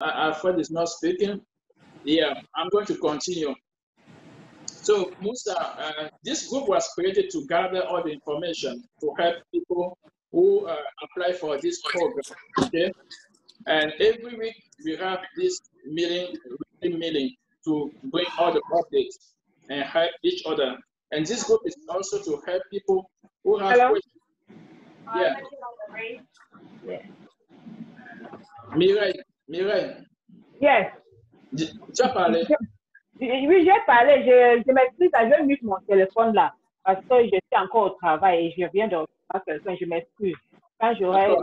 Alfred is not speaking. Yeah, I'm going to continue. So, Musa, uh, this group was created to gather all the information to help people who uh, apply for this program. Okay, and every week we have this meeting, weekly meeting to bring all the updates and help each other. And this group is also to help people who have Hello? questions. Yeah. Yeah. Mireille, Mireille, Yes. tu as parlé. Oui, j'ai parlé, je, je m'excuse, je mute mon téléphone là, parce que je suis encore au travail et je viens de quelqu'un, je m'excuse. Quand j'aurai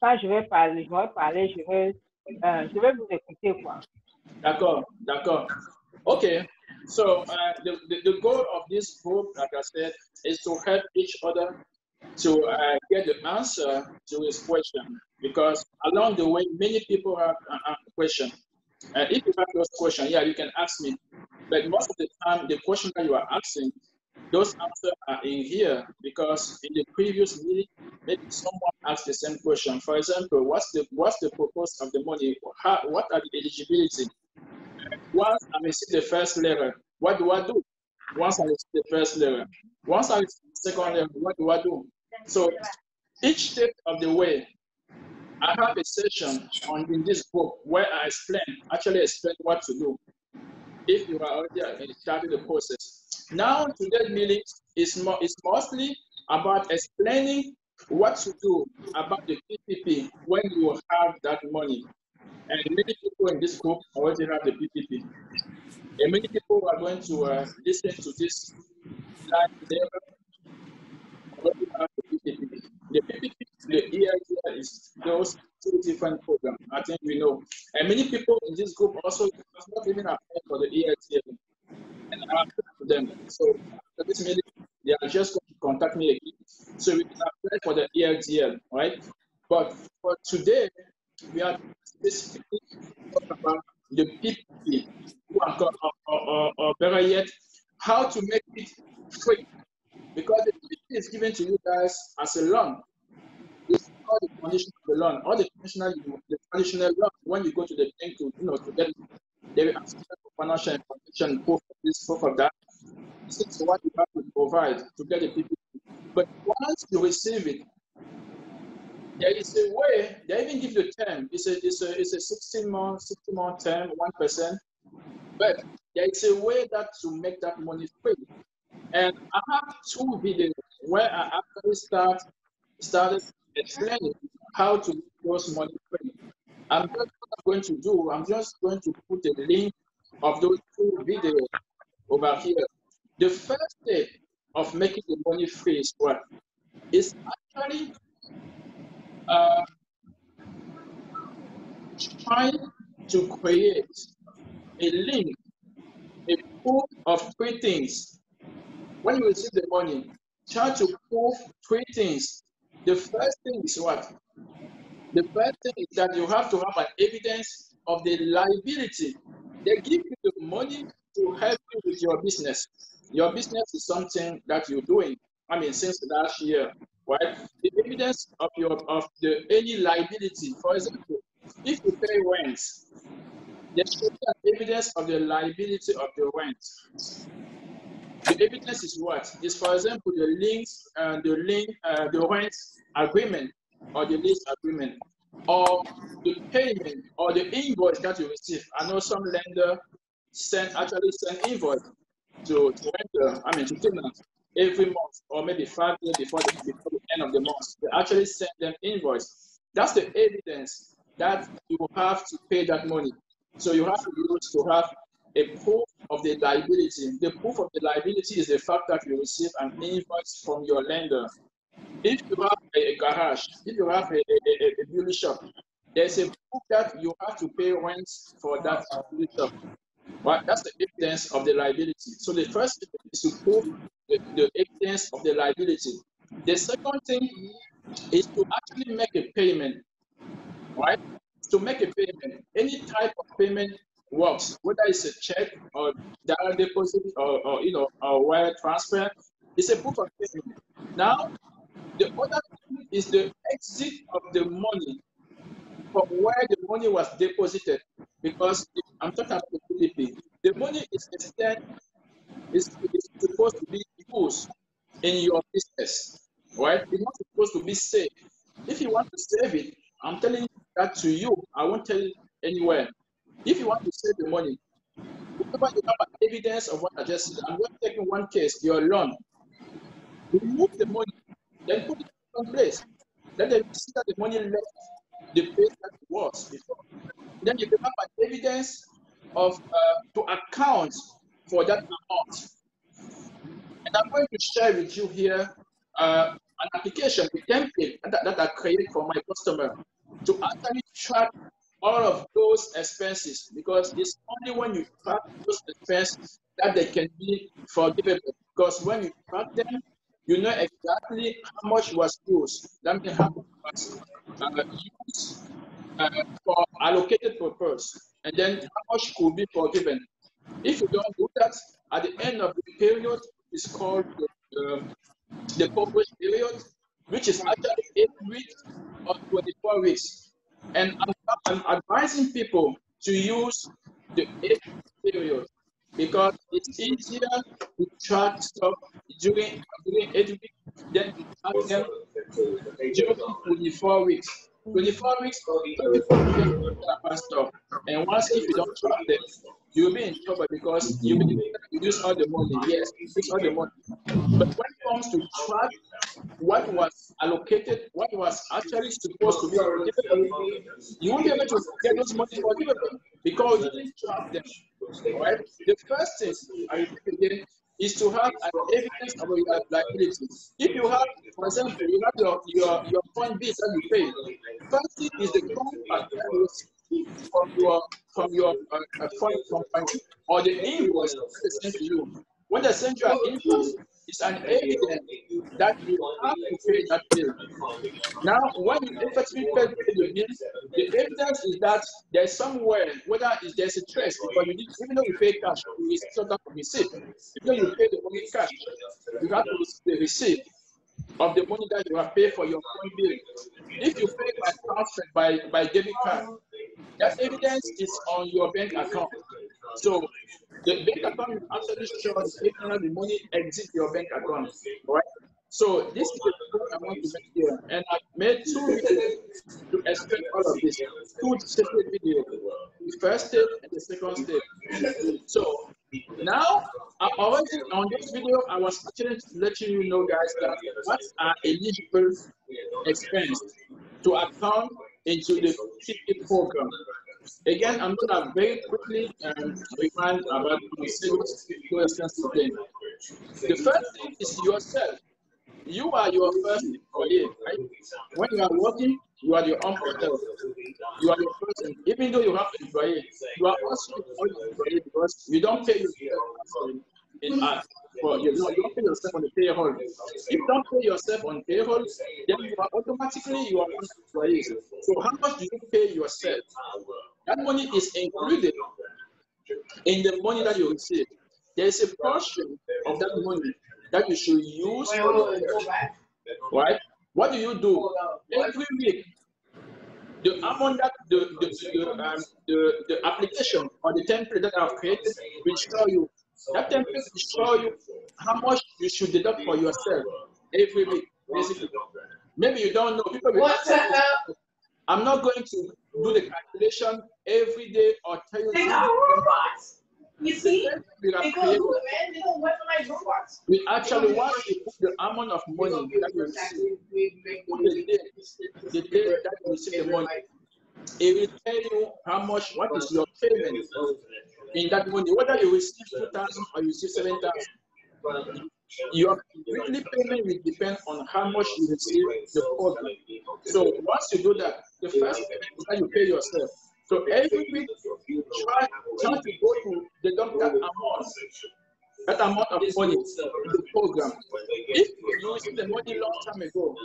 quand je vais parler, je vais parler, je vais, euh, je vais vous écouter quoi. D'accord, d'accord. Okay, so uh, the, the, the goal of this group, like I said, is to help each other to uh, get the answer to his question. Because along the way, many people have a, a question. And if you have those questions, yeah, you can ask me. But most of the time, the question that you are asking, those answers are in here because in the previous meeting, maybe someone asked the same question. For example, what's the what's the purpose of the money? How, what are the eligibility? Once I receive the first letter, what do I do? Once I receive the first letter, once I receive the second letter, what do I do? So each step of the way, I have a session on in this book where I explain, actually explain what to do. If you are already started the process. Now today's meeting is more is mostly about explaining what to do about the PPP when you have that money. And many people in this group already have the PPP. And many people are going to uh, listen to this live the PPP. The EIDL is those two different programs. I think we know. And many people in this group also does not even apply for the EIDL. And I to them. So after this meeting, they are just going to contact me again. So we can apply for the EIDL, right? But for today, we are specifically talking about the PPP, or, or, or, or better yet, how to make it free. Because the PPP is given to you guys as a loan. It's all the condition of the loan, all the conditional, the traditional loan. When you go to the bank to, you know, to get, for financial information, proof of this, proof of that. This is what you have to provide to get the PPP. But once you receive it, there is a way, they even give you a term. It's a, it's a, it's a 16 month, 16 month term, 1%. But there is a way that to make that money free. And I have two videos where I actually start started explaining how to those money free. I'm just going to do, I'm just going to put a link of those two videos over here. The first step of making the money free is what? Is actually uh, trying to create a link, a proof of three things. When you receive the money, try to prove three things. The first thing is what? The first thing is that you have to have an evidence of the liability. They give you the money to help you with your business. Your business is something that you're doing. I mean, since last year, right? The evidence of your of the any liability. For example, if you pay rent, there should be evidence of the liability of the rent. The evidence is what? Is for example the links and the link uh, the rent agreement or the lease agreement or the payment or the invoice that you receive. I know some lender send actually send invoice to to renter, I mean to tenants every month or maybe five days before the, before the end of the month. They actually send them invoice. That's the evidence that you have to pay that money. So you have to use to have a proof of the liability. The proof of the liability is the fact that you receive an invoice from your lender. If you have a, garage, if you have a, a, a, beauty shop, there's a proof that you have to pay rent for that beauty shop. Right? That's the evidence of the liability. So the first thing is to prove the, the evidence of the liability. The second thing is to actually make a payment. Right? To make a payment, any type of payment works, whether it's a check or direct deposit or, or you know or wire transfer, it's a proof of payment. Now, the other thing is the exit of the money. from where the money was deposited. Because I'm talking about the. The money is instead is, is supposed to be used in your business, right? It's not supposed to be saved. If you want to save it, I'm telling that to you. I won't tell anywhere. If you want to save the money, you have evidence of what I just said, I'm going to take one case, your loan. Remove the money, then put it in place. Then they see that the money left the place that it was before. Then you have an evidence of uh, to account for that amount. And I'm going to share with you here uh, an application, a template that, that I created for my customer to actually track all of those expenses because it's only when you track those expenses that they can be forgivable. Because when you track them, you know exactly how much was used. That means how much was used uh, for allocated purpose, and then how much could be forgiven. If you don't do that, at the end of the period, it's called the, um, the coverage period, which is actually eight weeks or 24 weeks. And I'm, advising people to use the eight period because it's easier to track stuff during during eight weeks than to track them during 24 weeks. 24 weeks, 24 weeks. And once if you don't track them, you'll be in trouble because you will use all the money. Yes, use all the money. But when it comes to track what was allocated, what was actually supposed to be forgivable, you won't be able to get those money forgivable because you didn't track them. Right? The first thing I again is to have an evidence about your liability. If you have, for example, you have your your your point bills that you pay. First thing is the contract that you from your from your uh, uh fund company or the invoice they send to you. When they send you an invoice, it's an evidence that you have to pay that bill. Now, when you effectively pay the bill, the evidence is that there's somewhere, whether it's, there's a trace, because you need, even though you pay cash, you receive some type of receipt. Even though you pay the money cash, you have to receive of the money that you have paid for your phone bill. If you pay by transfer by, by debit card, that evidence is on your bank account. So the bank account actually shows if the money exit your bank account, right? So this is the point I want to make here, and I made two videos to explain all of this. Two separate videos. The first step and the second step. So now, on this video, I was actually letting you know, guys, that what are eligible expense to account into the CP program. Again, I'm going to very quickly um, remind about the expense today. The first thing is yourself. You are your first employee, right? When you are working, you are your own employer. You are your person. Even though you have an employee, you are also your employee because you don't pay yourself in art. Well, you, you don't pay yourself on the payroll. If you don't pay yourself on payroll, then you are automatically you are on employees. So how much do you pay yourself? That money is included in the money that you receive. There is a portion of that money that you should use right? What do you do? Every week, the amount that the the, the, um, the, the application or the template that I've created will show you. That template will show you how much you should deduct for yourself every week, basically. Maybe you don't know. People will I'm not going to do the calculation every day or tell you. They are robots. You see, we, they go man. They don't weaponize robots. We actually want to put the amount of money that you receive. The day, the day that you receive the money, it will tell you how much, what is your payment in that money, whether you receive 2,000 or you receive 7,000. Your weekly payment will depend on how much you receive the quarter. So once you do that, the first payment that you pay yourself. So every week, try, try to go to the that amount, that amount of money in the program. If you used the money long time ago,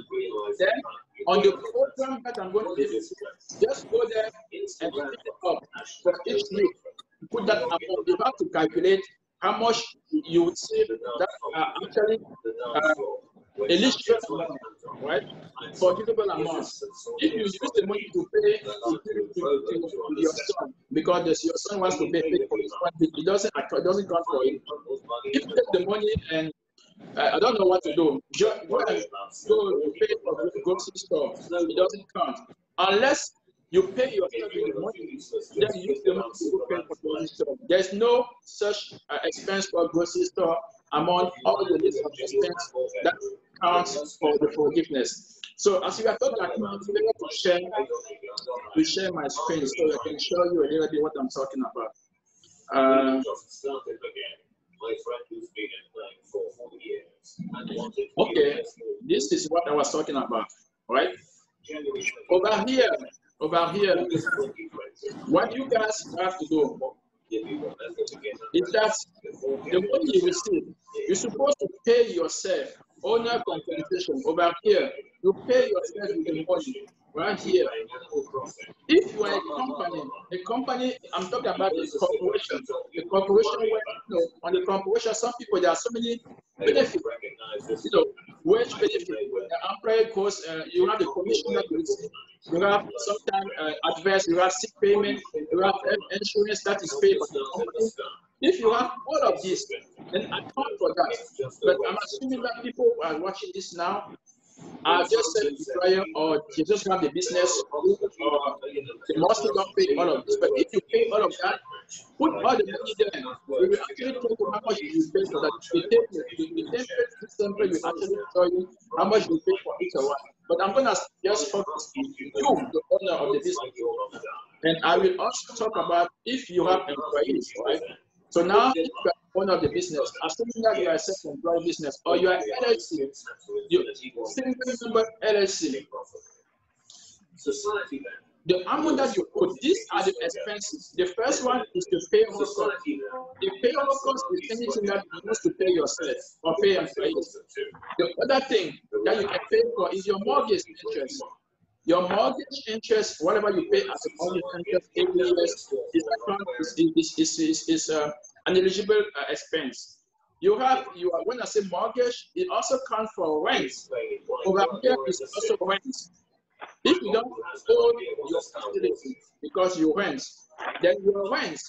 then on the program that I'm going to give you, just go there and pick it up for each week. Put that amount. You have to calculate how much you would save that uh, actually uh, eligible right? Forgivable amounts. If you use the money to pay to, to, to, your son because this, your son wants to pay, pay for his it doesn't it doesn't count for him. If you take the money and uh, I don't know what to do. Just go go pay for the grocery store. It doesn't count unless you pay the money. Then you use the money to pay for grocery store. There's no such uh, expense for grocery store among all the list of expense that counts for the forgiveness. So as you are talking, I'm to share, to share my screen so I can show you a little bit what I'm talking about. Uh, okay, this is what I was talking about, right? Over here, over here, what you guys have to do is that the money you receive, you're supposed to pay yourself owner compensation over here. You pay yourself with the money right here. If you are a company, a company, I'm talking about a corporation. A corporation you know, on the corporation, some people, there are so many benefits. You know, wage benefit. The employee cost, uh, you have the commission that you receive. You have sometimes uh, adverse, you have sick payment, you have insurance that is paid by the company. If you have all of this, then account for that. But I'm assuming that people are watching this now are just self-employer or you just have the business or they mostly don't pay all of this. But if you pay all of that, put all the money there. We will actually tell you how much you pay for that. The template, the template, template will actually tell you how much you pay for each one. But I'm gonna just focus on you, the owner of the business. And I will also talk about if you have employees, right? So now, you are owner of the business, assuming that you are a self-employed business or you are LLC, you single member LLC, the amount that you put, these are the expenses. The first one is the payroll cost. The payroll cost is anything that you use to pay yourself or pay employees. The other thing that you can pay for is your mortgage interest. Your mortgage interest, whatever you pay as a mortgage interest every year, is, is, is, is, is uh, an eligible uh, expense. You have, you are, when I say mortgage, it also counts for rent. Over here is also rent. If you don't own your facility because you rent, then your rent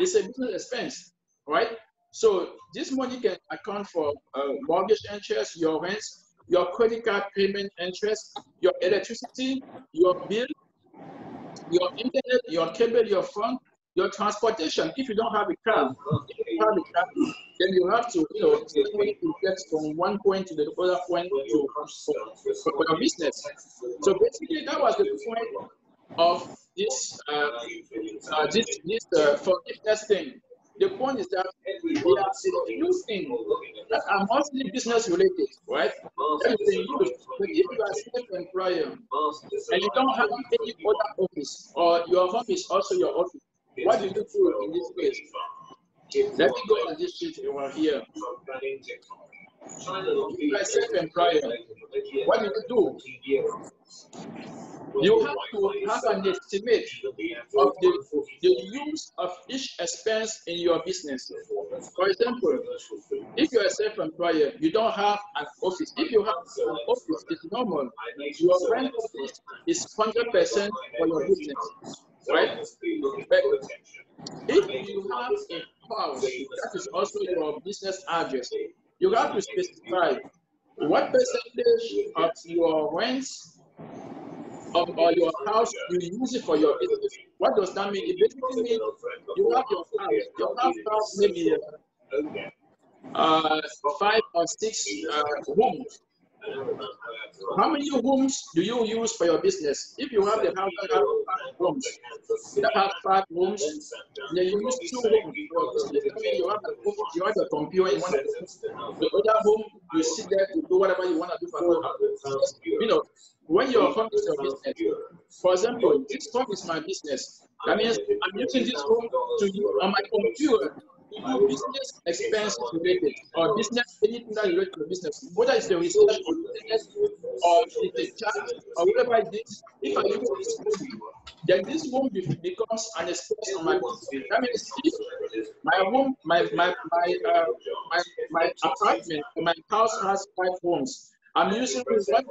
is a business expense, right? So this money can account for uh, mortgage interest, your rent, your credit card payment interest, your electricity, your bill, your internet, your cable, your phone, your transportation. If you don't have a car, if you have a car, then you have to, you know, to get from one point to the other point to for, for your business. So basically, that was the point of this uh, uh, this this uh, forgiveness thing. The point is that we are few things that are mostly business related, right? Everything used. But if you are self-employer and you don't have any other office, or your home is also your office, what do you do in this case? Let me go on this sheet over here. If you are self-employer, what do you do? You have to have an estimate of the, the use of each expense in your business. For example, if you're a self-employer, you don't have an office. If you have an office, it's normal. Your rent office is 100% for your business, right? But if you have a house, that is also your business address, you have to specify what percentage of your rents of or your house, you use it for your business. What does that mean? It basically means you have your house. Your house has maybe uh, five or six uh, rooms. How many rooms do you use for your business? If you have the house that have five rooms, that have five rooms, then you use two rooms for business. You have, a, computer in one of the, the other room, you sit there to do whatever you want to do for You know, when your phone is your business, for example, this phone is my business. That means I'm using this phone to on my computer to do business expense related or business anything that relates to business, whether it's the research or business or it's a chat or whatever it is. If I use this phone, then this room becomes an expense on my business. That means if my home, my my my uh, my, my apartment, my house has five rooms I'm using one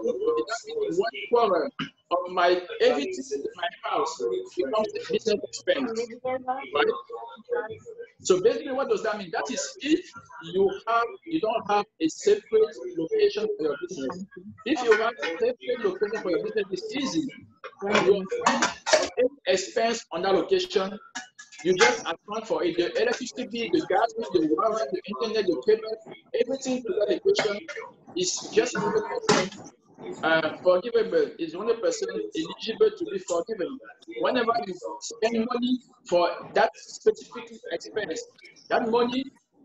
quarter of my everything in my house becomes a business expense, right? So basically, what does that mean? That is if you have you don't have a separate location for your business. If you have a separate location for your business, it's easy. You expense on that location you just account for it. The electricity the gas the water, the internet, the cable, everything to that equation is just 100% uh, forgivable. Is 100% eligible to be forgiven. Whenever you spend money for that specific expense, that money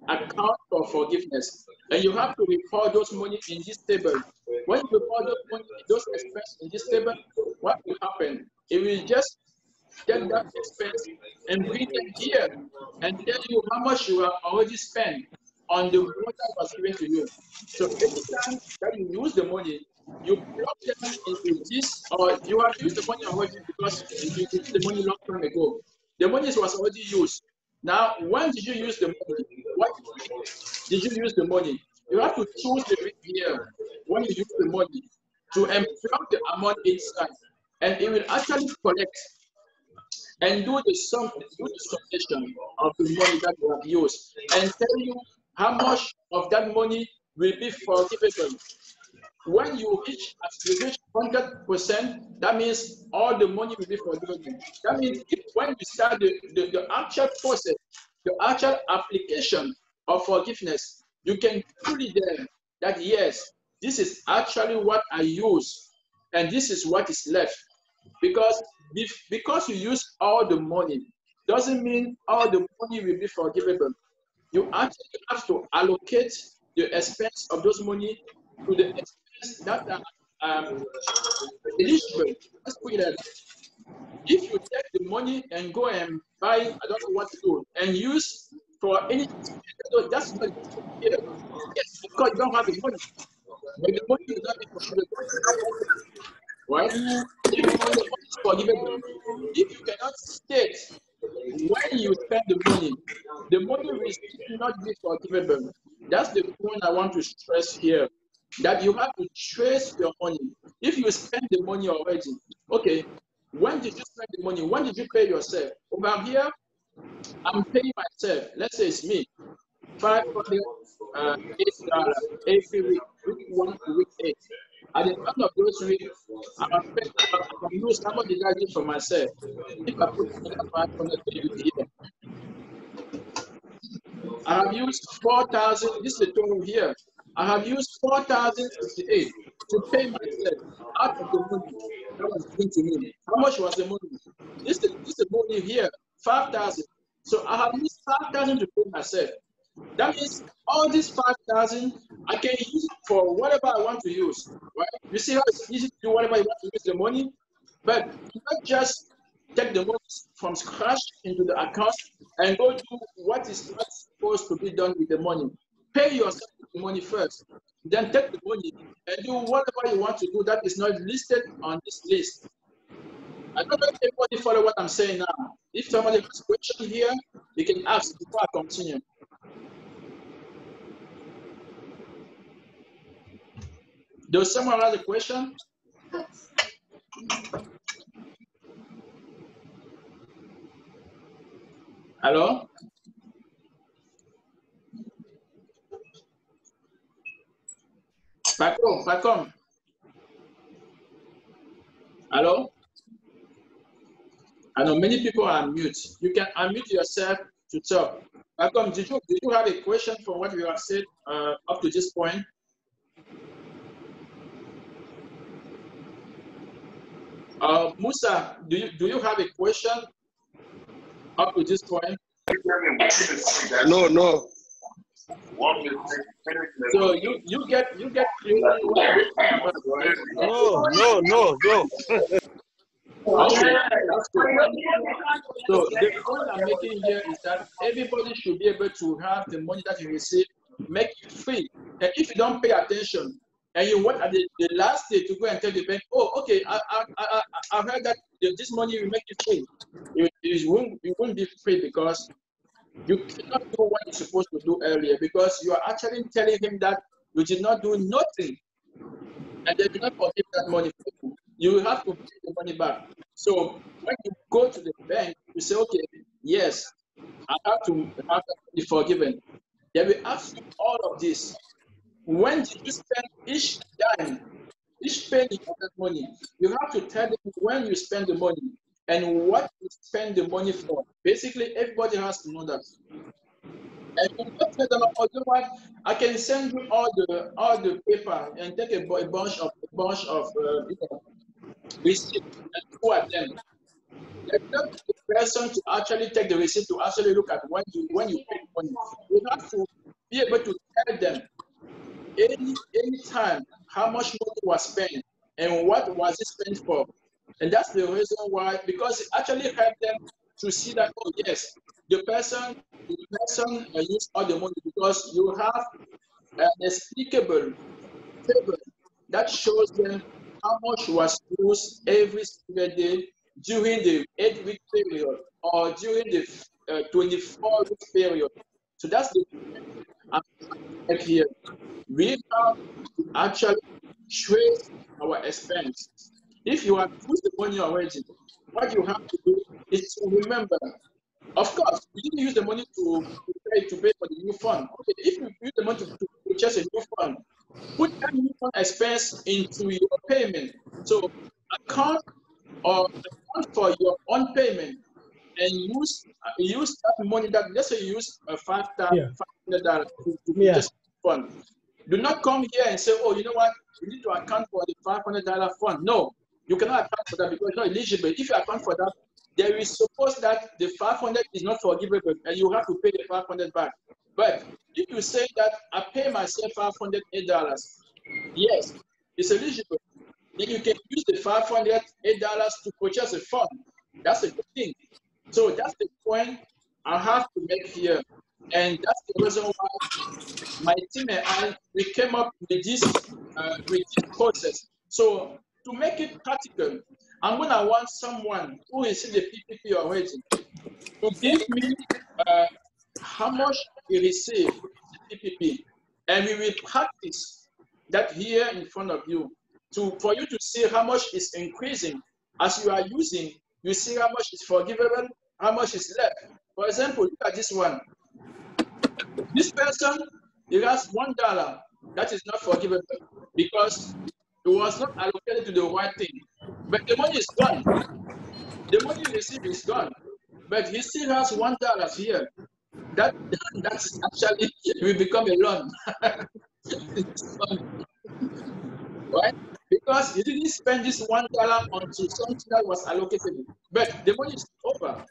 account for forgiveness. And you have to record those money in this table. When you record those money, those expenses in this table, what will happen? It will just get that expense and bring it here and tell you how much you have already spent on the money that was given to you. So anytime that you use the money, you plug them into this, or you have used the money already because you used the money long time ago. The money was already used. Now, when did you use the money? What did you use the money? You have to choose the week here when you use the money to employ the amount inside, and it will actually collect and do the sum, do the summation of the money that you have used, and tell you how much of that money will be forgivable. When you reach, you reach 100%, that means all the money will be forgiven. That means when you start the, the, the actual process, the actual application of forgiveness, you can truly there that yes, this is actually what I use, and this is what is left. Because because you use all the money, doesn't mean all the money will be forgivable. You actually have to allocate the expense of those money to the expense that are um, eligible. Let's put it if you take the money and go and buy, I don't know what to do, and use for any, that's not yes, because you don't have the money. But the money is not right? Forgivable. If you cannot state when you spend the money, the money will not be forgivable. That's the point I want to stress here. That you have to trace your money. If you spend the money already, okay, when did you spend the money? When did you pay yourself? Over here, I'm paying myself. Let's say it's me. Five hundred uh, dollars every week, week one week eight. At the end of those weeks, I'm expecting I can use some of the gadgets for myself. If I put another 500 here. I have used 4,000, this is the total here. I have used 4,068 to pay myself out of the money that was given to me. How much was the money? This is this is the money here, 5,000. So I have used 5,000 to pay myself. That means all these 5,000, I can use for whatever I want to use, right? You see how it's easy to do whatever you want to use the money, but not just take the money from scratch into the account and go do what is not supposed to be done with the money. Pay yourself the money first, then take the money and do whatever you want to do that is not listed on this list. I don't know if everybody follow what I'm saying now. If somebody has a question here, you can ask before I continue. Does someone have a question? Hello? Pacom, Pacom. Hello? I know many people are mute. You can unmute yourself to talk. Pacom, did you, did you have a question for what we have said uh, up to this point? Uh, Musa, do you do you have a question up to this point? No, no. So you you get you get No, no, no, no. Okay, that's good. So the point I'm making here is that everybody should be able to have the money that you receive, make it free. And if you don't pay attention, and you went at uh, the, the last day to go and tell the bank, oh, okay, I, I, I, I heard that this money will make you free. You, you, won't, you won't be free because you cannot do what you're supposed to do earlier because you are actually telling him that you did not do nothing and they do not forgive that money for you, you have to pay the money back. So when you go to the bank, you say, okay, yes, I have to have that money forgiven. They will ask you all of this. When did you spend each dime, each penny of that money? You have to tell them when you spend the money and what you spend the money for. Basically, everybody has to know that. And you can tell them, oh? I can send you all the all the paper and take a, a bunch of a bunch of uh, you know, and at them. Not the person to actually take the receipt to actually look at when you when you pay money. You have to be able to tell them any any time how much money was spent and what was it spent for. And that's the reason why, because it actually helped them to see that, oh yes, the person, the person uh, used all the money because you have an explicable table that shows them how much was used every single day during the eight week period or during the uh, 24 week period. So that's the here, we have to actually trace our expenses. If you are using already, what you have to do is to remember. Of course, you didn't use the money to, pay, to pay for the new fund. Okay, if you use the money to, to purchase a new fund, put that new fund expense into your payment. So account or account for your own payment and use use that money that let's say you use uh, five thousand yeah. Yeah. Just. Do not come here and say, oh, you know what? You need to account for the $500 fund. No, you cannot account for that because you're not eligible. If you account for that, there is supposed that the 500 is not forgivable and you have to pay the 500 back. But if you say that I pay myself $508, yes, it's eligible. Then you can use the $508 to purchase a phone. That's a good thing. So that's the point I have to make here. And that's the reason why my team and I we came up with this uh, with this process. So to make it practical, I'm gonna want someone who is in the PPP already to give me uh, how much we receive in PPP, and we will practice that here in front of you to for you to see how much is increasing as you are using. You see how much is forgivable, how much is left. For example, look at this one. This person, he has one dollar that is not forgivable because it was not allocated to the right thing. But the money is gone. The money you receive is gone. But he still has one dollar here. That that's actually will become a loan. Right? Because he didn't spend this one dollar onto something that was allocated. But the money is over.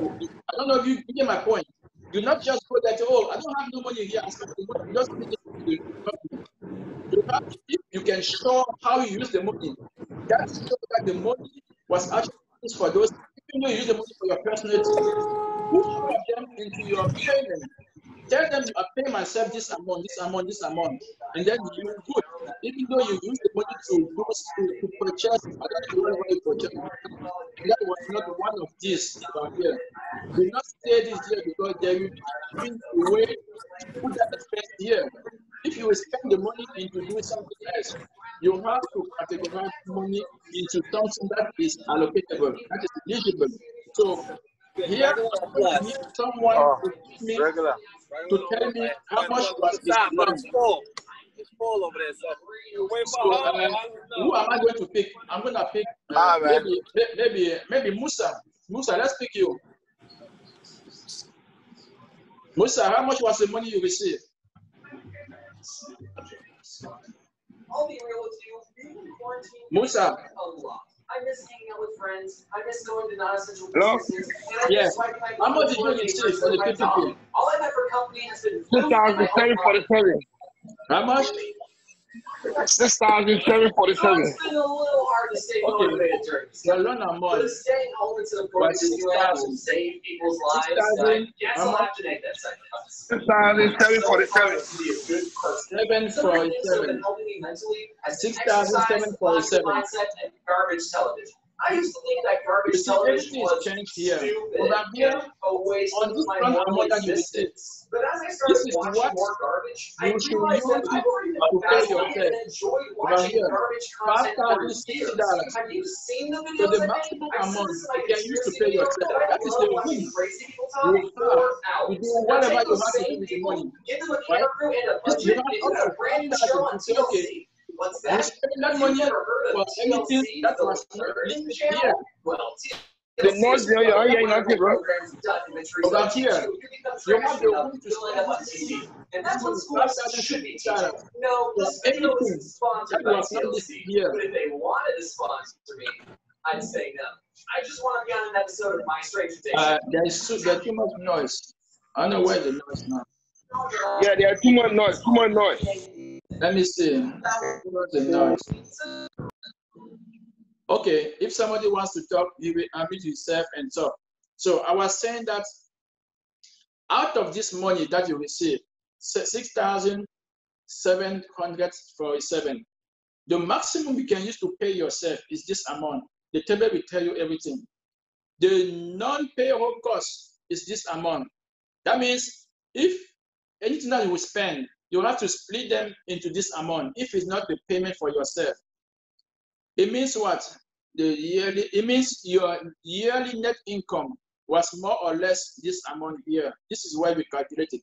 I don't know if you, you get my point. Do not just go that, oh, I don't have no money here. Money. Just to. You have you can show how you use the money, that shows that the money was actually used for those, even though you use the money for your personal needs, put them into your payment. Tell them I pay myself this amount, this amount, this amount, and then you good. Even though you use the money to go to, to purchase, you purchase. That was not one of these here. Do not say this here because there will be a way to put that expense here. If you spend the money and you do something else, you have to categorize money into something that is allocatable, that is eligible. So here, I need someone Oh, to give me Regular. to tell me how much was this Stop, loan. it's full. It's full over there, so you So, uh, I don't who am I going to pick? I'm gonna pick uh, Ah, maybe maybe maybe Musa. Musa, let's pick you. Musa, how much was the money you received? I'll be real with you. Being in quarantine. Musa. A lot. I miss hanging out with friends. I miss going to non-essential Hello? businesses. And I Yeah. miss swiping my How much did you phone for the my PPP? dog. All I've had for company has been. Six thousand seven forty seven. How much? Six thousand seven forty So seven. it's been a little hard to stay Okay. motivated during this Your time. loan But amount. it's staying home until the By point that you have 6,000. to save people's lives. 6,000. and I guess How I'll much? have to make that sacrifice. Six thousand seven forty seven. To be a good person. Seven Some of the things that have forty-seven. been helping me mentally has been 6,747. exercise, positive mindset, and garbage television. I used to think that garbage see, television was changed here. stupid Over here, and a waste on of this my front mortal amount that you receive, existence. But as I started is watching what? more garbage, I realized that I've already been fascinated and enjoyed watching garbage content for years. Have you seen the So videos the I make? maximum I said amount. this in my you can to conspiracy video that I that love watching crazy people talk for hours. Now take those have to do same the people, give them a camera crew and a budget, and up a brand new show on TLC. What's you that? spend that money you've never heard for of anything TLC, that the was not Learning listed Channel, here. well, The TLC noise is there, you're one hearing of bro. programs, documentaries Over here, You become you have the enough room to filling up on TV. And that's what five schools should be teaching. No, for this video isn't sponsored by was not listed TLC. here. But if they wanted to sponsor me, I'd say no. I just want to be on an episode of My Strange Addiction. Uh, there is too, there's too much noise. I don't know where the noise now. Yeah, there are too much noise. Too much noise. Let me see. Okay, if somebody wants to talk, you will unmute yourself and talk. So I was saying that out of this money that you receive, six thousand seven hundred forty-seven, the maximum you can use to pay yourself is this amount. The table will tell you everything. The non-payable cost is this amount. That means if anything that you will spend, you have to split them into this amount if it's not the payment for yourself. It means what? The yearly, it means your yearly net income was more or less this amount here. This is why we calculated.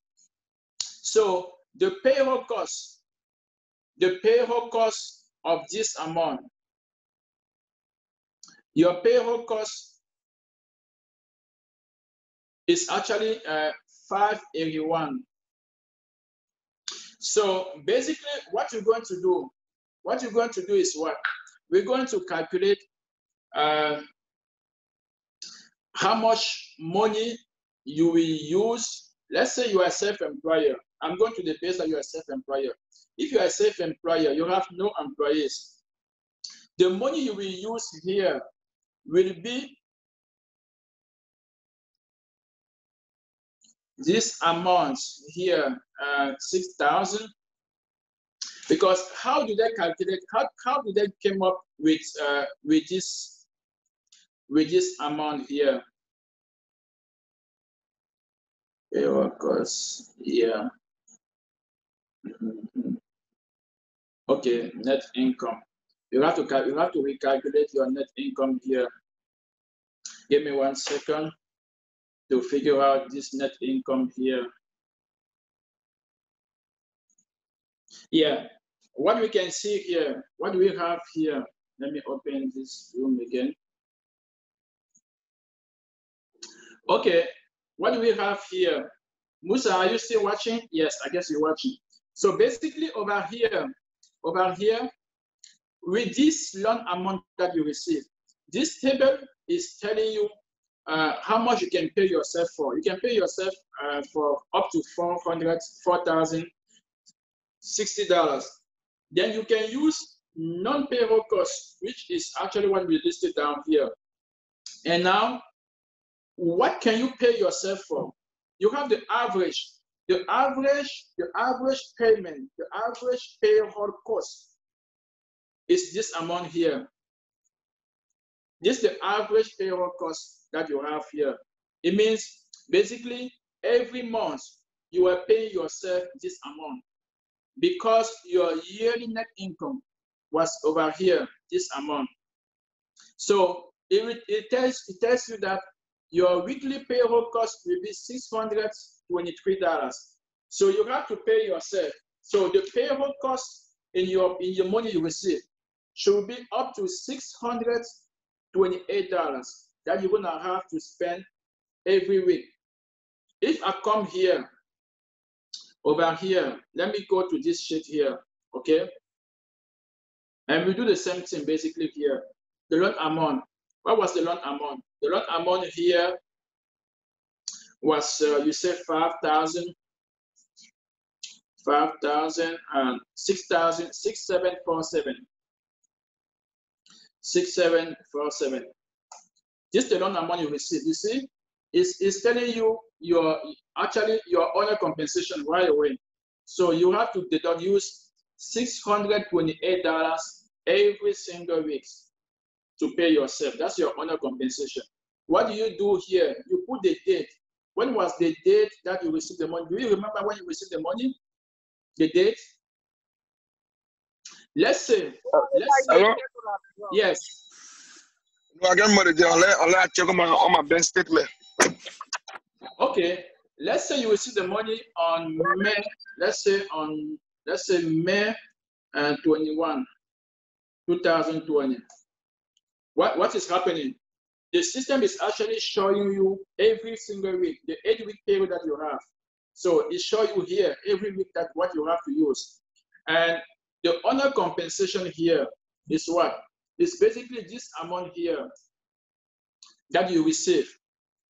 So the payroll cost, the payroll cost of this amount, your payroll cost is actually uh, 581. So basically what you're going to do, what you're going to do is what? We're going to calculate uh, how much money you will use. Let's say you are self-employer. I'm going to the base that you are self-employer. If you are self-employer, you have no employees. The money you will use here will be this amount here, uh, 6,000. Because how do they calculate, how, how do they came up with, uh, with, this, with this amount here? Payroll cost, yeah. Okay, net income. You have to you have to recalculate your net income here. Give me one second to figure out this net income here. Yeah, what we can see here, what we have here, let me open this room again. Okay, what we have here, Musa, are you still watching? Yes, I guess you're watching. So basically over here, over here, with this loan amount that you receive, this table is telling you uh, how much you can pay yourself for. You can pay yourself uh, for up to 400, 4,000 $60. Then you can use non-payroll costs, which is actually what we listed down here. And now, what can you pay yourself for? You have the average, the average, the average payment, the average payroll cost is this amount here. This is the average payroll cost that you have here. It means basically every month you are paying yourself this amount because your yearly net income was over here, this amount. So it, it, tells, it tells you that your weekly payroll cost will be $623. So you have to pay yourself. So the payroll cost in your, in your money you receive should be up to $628 that you're gonna have to spend every week. If I come here, over here, let me go to this sheet here, okay? And we do the same thing basically here. The loan amount, what was the loan amount? The loan amount here was, uh, you said 5,000, 5,000 and 6,000, 6,747. 6747. This is the loan amount you receive. You see, it's, it's telling you your actually your owner compensation right away. So you have to deduct use $628 every single week. to pay yourself. That's your owner compensation. What do you do here? You put the date. When was the date that you received the money? Do you remember when you received the money? The date? Let's say, let's say, Hello? yes. No, I got money there. I'll let, I'll let I check on my, on my bank statement. Okay, let's say you receive the money on May, let's say on, let's say May uh, 21, 2020. What, what is happening? The system is actually showing you every single week, the eight week period that you have. So it shows you here every week that what you have to use. And the owner compensation here is what? It's basically this amount here that you receive.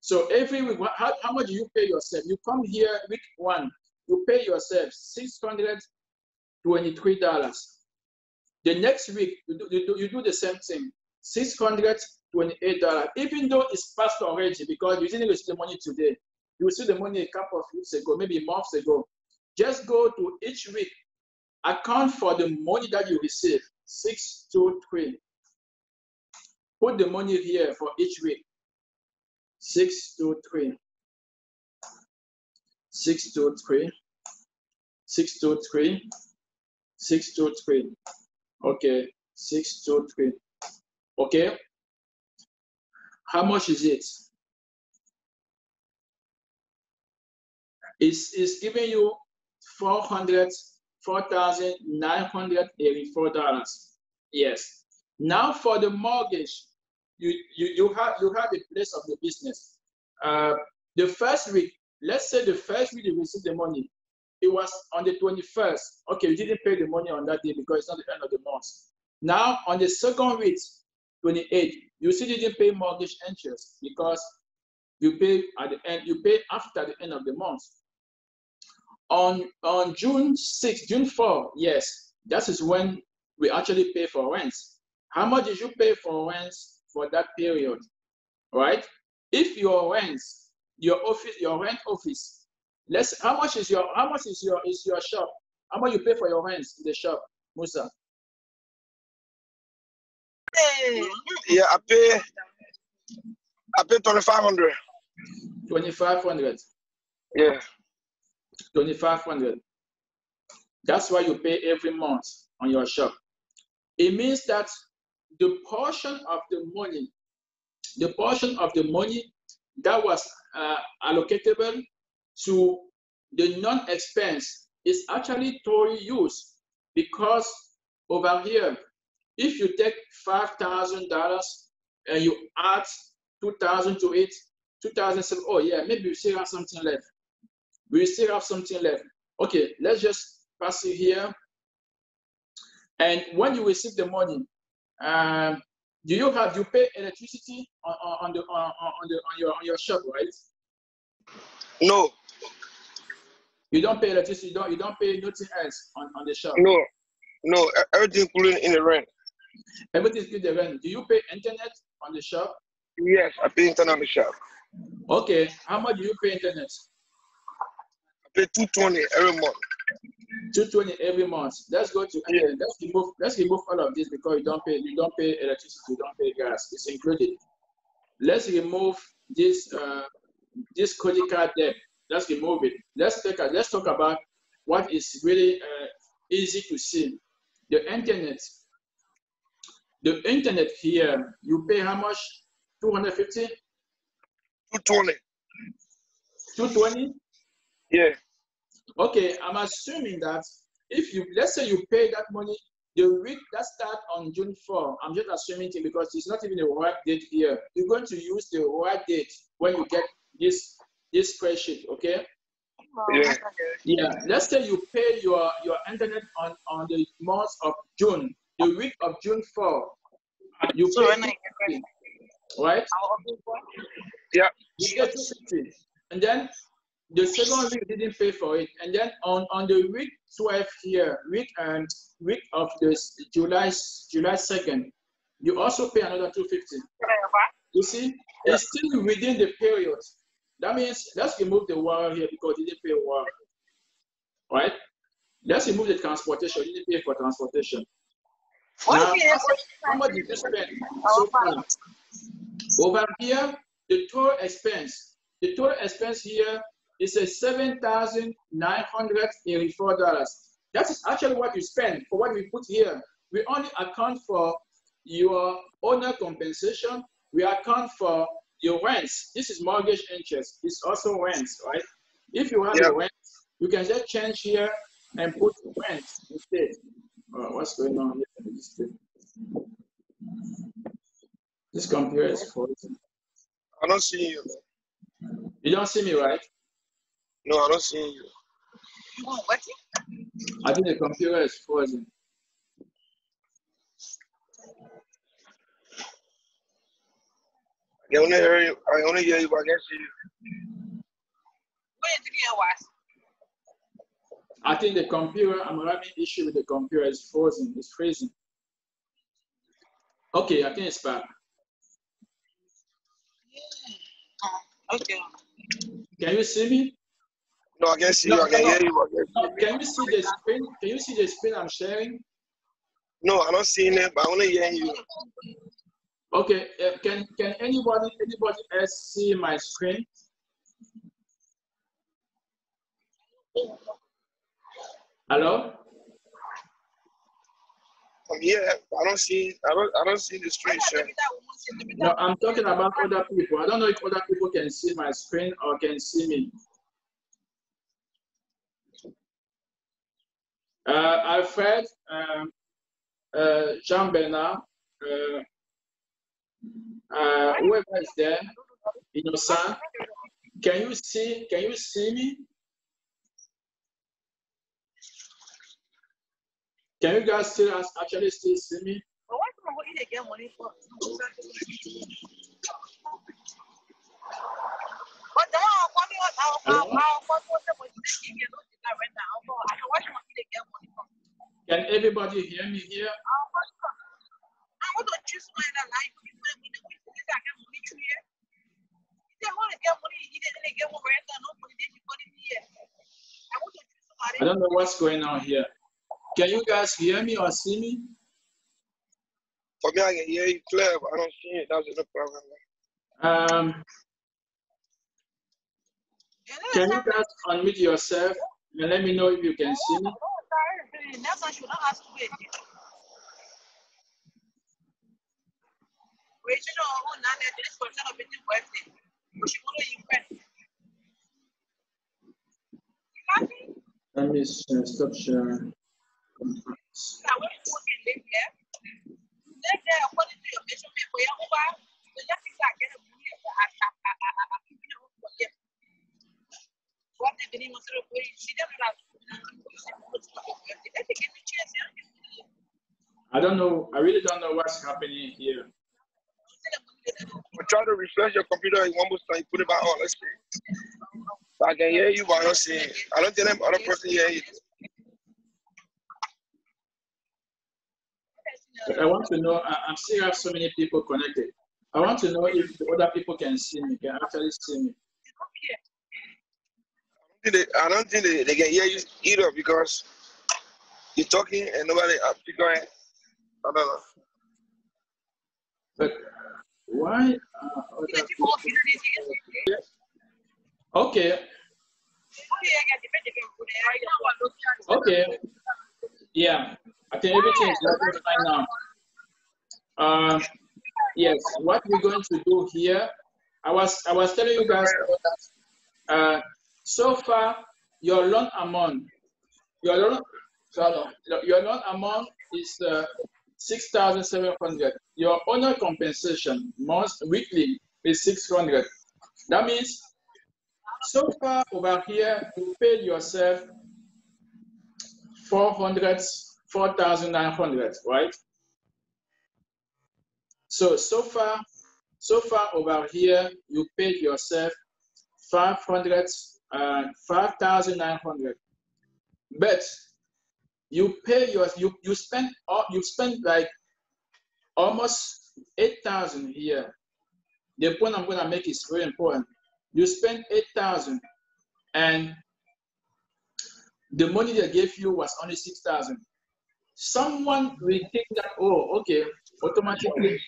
So every week, how, how much you pay yourself? You come here week one, you pay yourself six hundred twenty-three dollars. The next week, you do, you do, you do the same thing, six hundred twenty-eight dollars. Even though it's past already because you didn't receive the money today, you received the money a couple of weeks ago, maybe months ago. Just go to each week, account for the money that you receive, six two three. Put the money here for each week six two three. Six two three. Six two three. Six two three. Okay. Six two three. Okay. How much is it? It's, it's giving you four hundred four thousand nine hundred eighty-four dollars. Yes. Now for the mortgage you, you, you have you have a place of the business. Uh, the first week, let's say the first week you receive the money, it was on the 21st. Okay, you didn't pay the money on that day because it's not the end of the month. Now on the second week, 28, you still didn't pay mortgage interest because you pay at the end, you pay after the end of the month. On on June 6, June 4, yes, that is when we actually pay for rents. How much did you pay for rents for that period, right? If your rent, your office, your rent office, let's how much is your how much is your is your shop? How much you pay for your rent in the shop, Musa? Yeah, I pay. I pay twenty five hundred. Twenty five hundred. Yeah. Twenty five hundred. That's why you pay every month on your shop. It means that the portion of the money, the portion of the money that was uh, allocatable to the non-expense is actually totally used because over here, if you take five thousand dollars and you add two thousand to it, two thousand seven. Oh yeah, maybe we still have something left. We still have something left. Okay, let's just pass it here. And when you receive the money, um, do you have you pay electricity on, on, on the on, on the on your on your shop, right? No, You don't pay electricity. You don't you don't pay nothing else on, on the shop. no, no. Everything included in the rent. Everything's good. The rent. Do you pay internet on the shop? Yes, I pay internet on the shop. Okay. How much do you pay internet? I pay two twenty every month. Two twenty every month. Let's go to Yeah. Let's remove let's remove all of this because you don't pay you don't pay electricity. You don't pay gas. It's included. Let's remove this uh, this credit card debt. Let's remove it. Let's take a, let's talk about what is really uh, easy to see. The internet. The internet here, you pay how much? 250? Two twenty. 220? Yeah. Okay, I'm assuming that if you, let's say you pay that money, the week that start on June 4, I'm just assuming it because it's not even the right date here. You're going to use the right date when you get this this spreadsheet, okay? Yeah. Yeah, let's say you pay your, your internet on, on the month of June, the week of June 4. You pay 250, right? Yeah. You get 250. And then the second week didn't pay for it. And then on, on the week 12 here, week and week of this July July 2nd, you also pay another 250. You see, it's still within the period. That means let's remove the wire here because you didn't pay wire. Right? Let's remove the transportation. You didn't pay for transportation. Now, how much did you spend so far? Over here, the total expense, the total expense here is a seven thousand nine hundred eighty-four dollars. That is actually what you spend for what we put here. We only account for your owner compensation. We account for your rents. This is mortgage interest. It's also rents, right? If you have Yeah. a rent, you can just change here and put rent instead. Oh, what's going on here? in This, thing? this computer is frozen. I don't see you. You don't see me, right? No, I don't see you. I think the computer is frozen. I only hear you. I only hear you, I can't see you. I think the computer, I'm having issue with the computer. It's frozen. It's freezing. Okay, I think it's back. Okay. Can you see me? No, I can't see No, you. I can no, hear you. Can, see No, can you see the screen? Can you see the screen I'm sharing? No, I'm not seeing it, but I only hear you. Okay, uh, can can anybody anybody else see my screen? Hello? I'm here. I don't see. I don't. I don't see the screen share. No, I'm talking about other people. I don't know if other people can see my screen or can see me. Alfred, um, uh, Jean Bernard, uh, uh, whoever is there, Innocent, can you see? Can you see me? Can you guys still actually still see me? But why come on, you get money for? But the one I'm right now. I can watch my kid get money from. Can everybody hear me here? I'll watch them. I want to choose one life. You put it with the with this I get money through here. If they want to get money, you didn't get one right now. No money, they should money here. I want to choose somebody. I don't know what's going on here. Can you guys hear me or see me? For me, I can hear you clear, but I don't see it. That's the problem. Um, And then can you guys unmute yourself and let me know if you can see me? Let me uh, stop sharing. Now, when you work in live here, live there according to your measurement for your over, so just think I don't know. I really don't know what's happening here. But try to refresh your computer one more time. Put it back on. Let's see. So I can hear you, but I don't see it. I don't think them other person hear you. I want to know. I, I'm still have so many people connected. I want to know if the other people can see me. Can actually see me. I don't think they, I don't think they, they can hear you either because you're talking and nobody uh, figuring. I don't know. But why? Uh, other? Okay. Okay. Yeah, I think everything is working fine now. Uh, yes, what we're going to do here, I was I was telling you guys, uh, so far your loan amount, your loan, your loan amount is uh, six thousand seven hundred. Your owner compensation month weekly is six hundred. That means so far over here you paid yourself 400, 4,900, right? So, so far, so far over here, you paid yourself 500, uh, 5,900. But you pay your, you, you spend, you spend like almost 8,000 here. The point I'm gonna make is very important. You spend 8,000 and the money they gave you was only 6,000. someone will think that, oh, okay, automatically,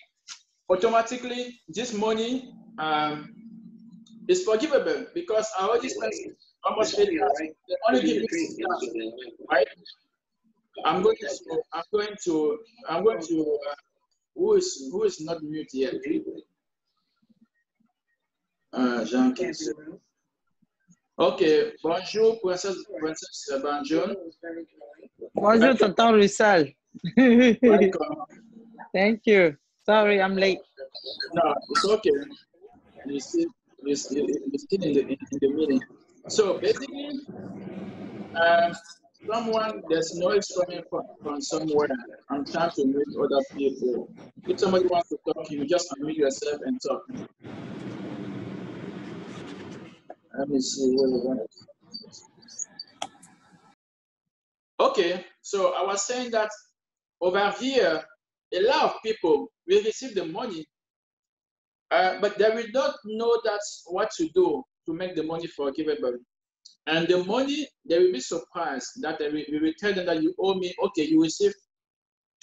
automatically this money um, is forgivable because I already spent almost eight thousand. They only give me six thousand, right? I'm going to, I'm going to, I'm going to, uh, who is, who is not mute yet? Uh, Jean Ok, bonjour, princesse, princesse Banjon. Bonjour, Tonton Roussel. Welcome. Thank you. Sorry, I'm late. No, it's okay. You see, you're still in the, in the meeting. So basically, um, someone, there's noise coming from, from somewhere. I'm trying to mute other people. If somebody wants to talk, you just unmute yourself and talk. Let me see where we want Okay, so I was saying that over here, a lot of people will receive the money, uh, but they will not know that's what to do to make the money forgivable. And the money, they will be surprised that they will, we will tell them that you owe me, okay, you receive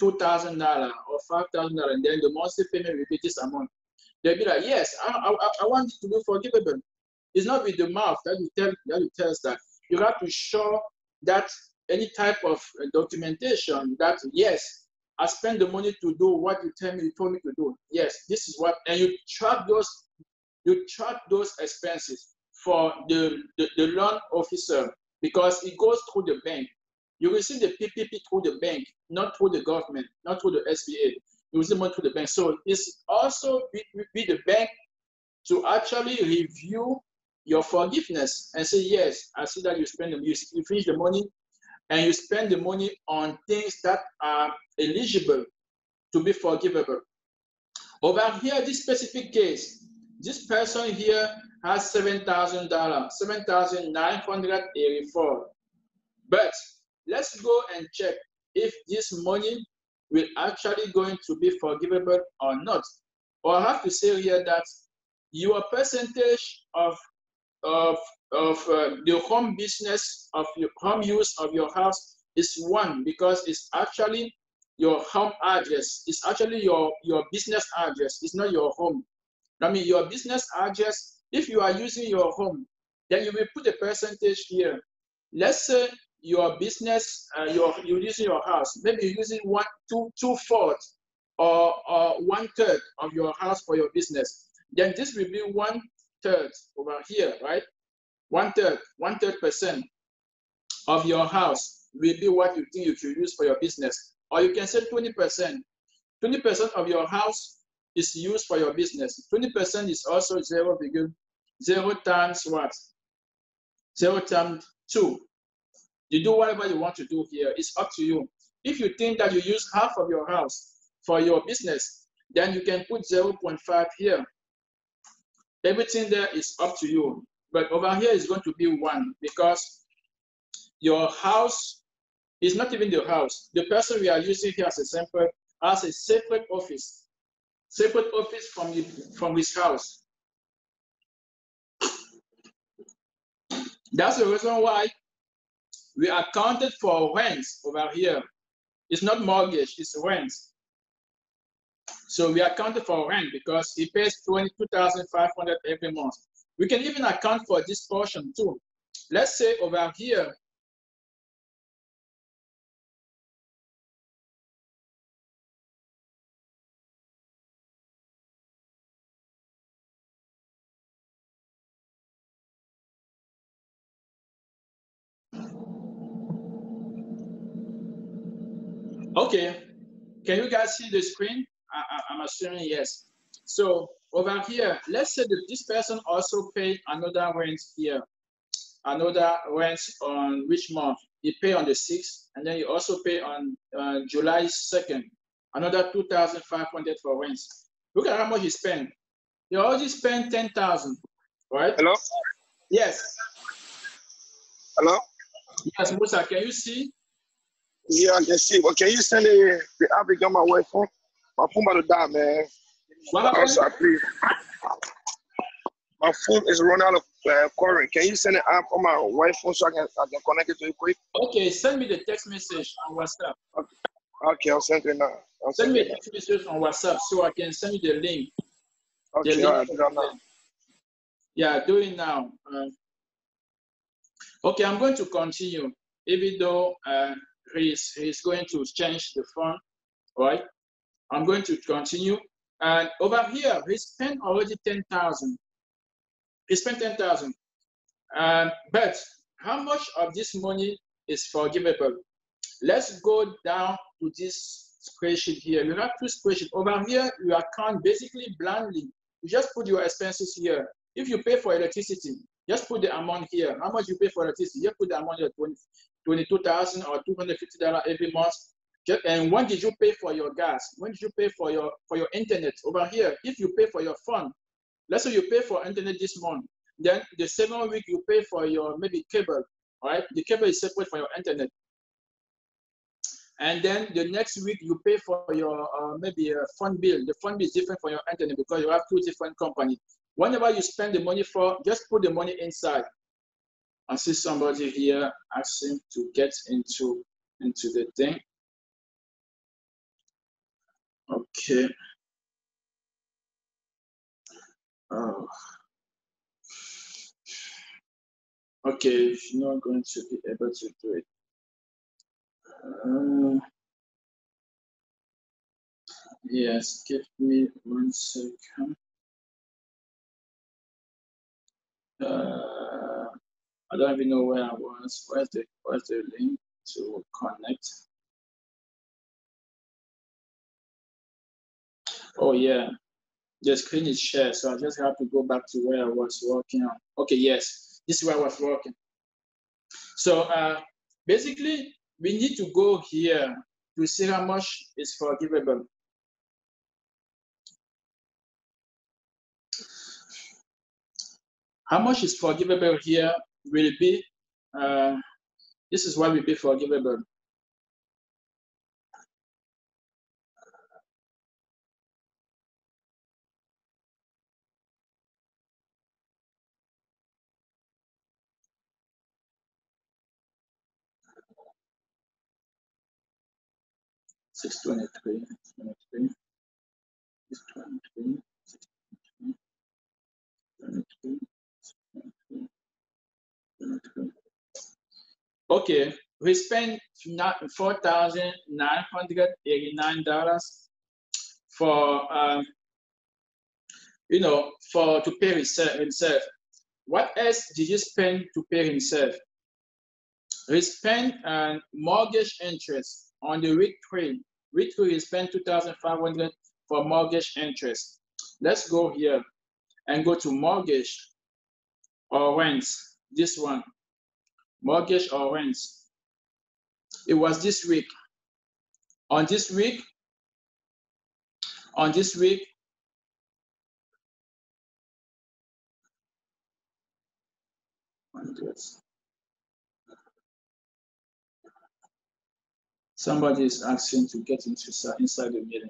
$2,000 or $5,000, and then the monthly payment will be this amount. They'll be like, yes, I, I, I want it to be forgivable. It's not with the mouth that you tell that you tell us that. You have to show that any type of documentation that yes, I spend the money to do what you tell me you told me to do. Yes, this is what and you track those you track those expenses for the, the, the loan officer because it goes through the bank. You receive the PPP through the bank, not through the government, not through the SBA. You receive money through the bank. So it's also be, be the bank to actually review your forgiveness and say, yes, I see that you spend you, you finish the money and you spend the money on things that are eligible to be forgivable. Over here, this specific case, this person here has $7,000, 7,984. But let's go and check if this money will actually going to be forgivable or not. Or I have to say here that your percentage of of, of uh, the home business of your home use of your house is one because it's actually your home address. It's actually your, your business address. It's not your home. I mean, your business address, if you are using your home, then you will put a percentage here. Let's say your business, uh, you're, you're using your house. Maybe you're using one, two, two fourths or, or one third of your house for your business. Then this will be one third over here, right? One third, one third percent of your house will be what you think you should use for your business. Or you can say 20%. 20% of your house is used for your business. 20% is also 0, 0 times what? 0 times 2. You do whatever you want to do here. It's up to you. If you think that you use half of your house for your business, then you can put 0.5 here. Everything there is up to you. But over here is going to be one because your house is not even the house. The person we are using here as a sample has a separate office, separate office from, from his house. That's the reason why we accounted for rents over here. It's not mortgage, it's rent. So we accounted for rent because he pays 22,500 every month. We can even account for this portion too. Let's say over here, Okay, can you guys see the screen? I, am assuming yes. So over here, let's say that this person also paid another rent here, another rent on which month? He paid on the 6th, and then he also paid on uh, July 2nd, another 2,500 for rent. Look at how much he spent. He already spent 10,000, right? Hello? Yes. Hello? Yes, Musa, can you see? Yeah, I can see. Well, can you send the, the app my way phone? My phone about to die, man. I'm sorry, please. My phone is running out of uh, current. Can you send an app on my wife phone so I can, I can connect it to you quick? Okay, send me the text message on WhatsApp. Okay, Okay, I'll send it now. I'll Send send me it a text message on WhatsApp so I can send you the link. The link all right, for do now. Yeah, do it now. Uh, okay, I'm going to continue, even though uh, he's, he's going to change the phone, right? I'm going to continue. And over here, he spent already 10,000. He spent 10,000. Um, but how much of this money is forgivable? Let's go down to this spreadsheet here. You have two spreadsheets. Over here, you account basically blindly. You just put your expenses here. If you pay for electricity, just put the amount here. How much you pay for electricity? You put the amount here, 20 22,000 or $250 every month. And when did you pay for your gas? When did you pay for your for your internet? Over here, if you pay for your phone, let's say you pay for internet this month, then the second week you pay for your maybe cable, right? The cable is separate from your internet. And then the next week you pay for your uh, maybe a phone bill. The phone bill is different for your internet because you have two different companies. Whenever you spend the money for, just put the money inside. I see somebody here asking to get into into the thing. Okay. Oh. Okay, if you're not going to be able to do it. Uh, yes, give me one second. Uh, I don't even know where I was. Where's the where's the link to connect? Oh yeah, the screen is shared, so I just have to go back to where I was working on. Okay, yes, this is where I was working. So uh, basically, we need to go here to see how much is forgivable. How much is forgivable here will be, uh, this is what will be forgivable. Okay, we spent four thousand nine hundred eighty-nine dollars for um, you know for to pay himself. What else did you spend to pay himself? We spent uh, mortgage interest on the week three. Spent two thousand five hundred for mortgage interest. Let's go here and go to mortgage or rent. This one, mortgage or rent. It was this week. On this week, on this week, somebody is asking to get into inside the meeting.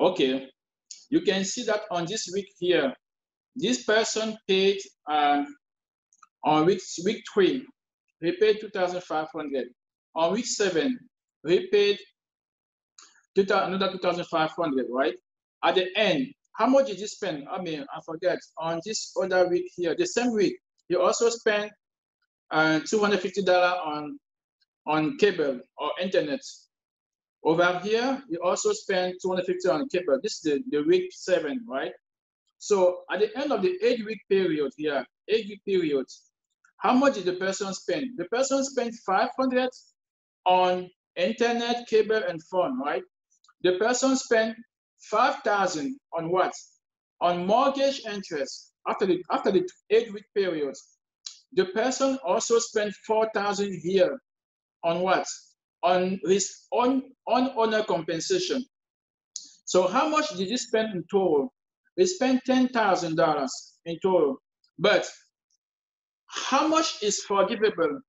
Okay, you can see that on this week here, this person paid um, on week, week three, he paid 2,500. On week seven, he paid 2000, another 2,500, right? At the end, how much did you spend? I mean, I forget. On this other week here, the same week, you also spent uh, $250 on, on cable or internet. Over here, you also spend 250 on cable. This is the, the week seven, right? So at the end of the eight week period here, eight week period, how much did the person spend? The person spent 500 on internet, cable, and phone, right? The person spent 5,000 on what? On mortgage interest after the, after the eight week period. The person also spent 4,000 here on what? On his on, on owner compensation. So how much did you spend in total? He spent ten thousand dollars in total. But how much is forgivable?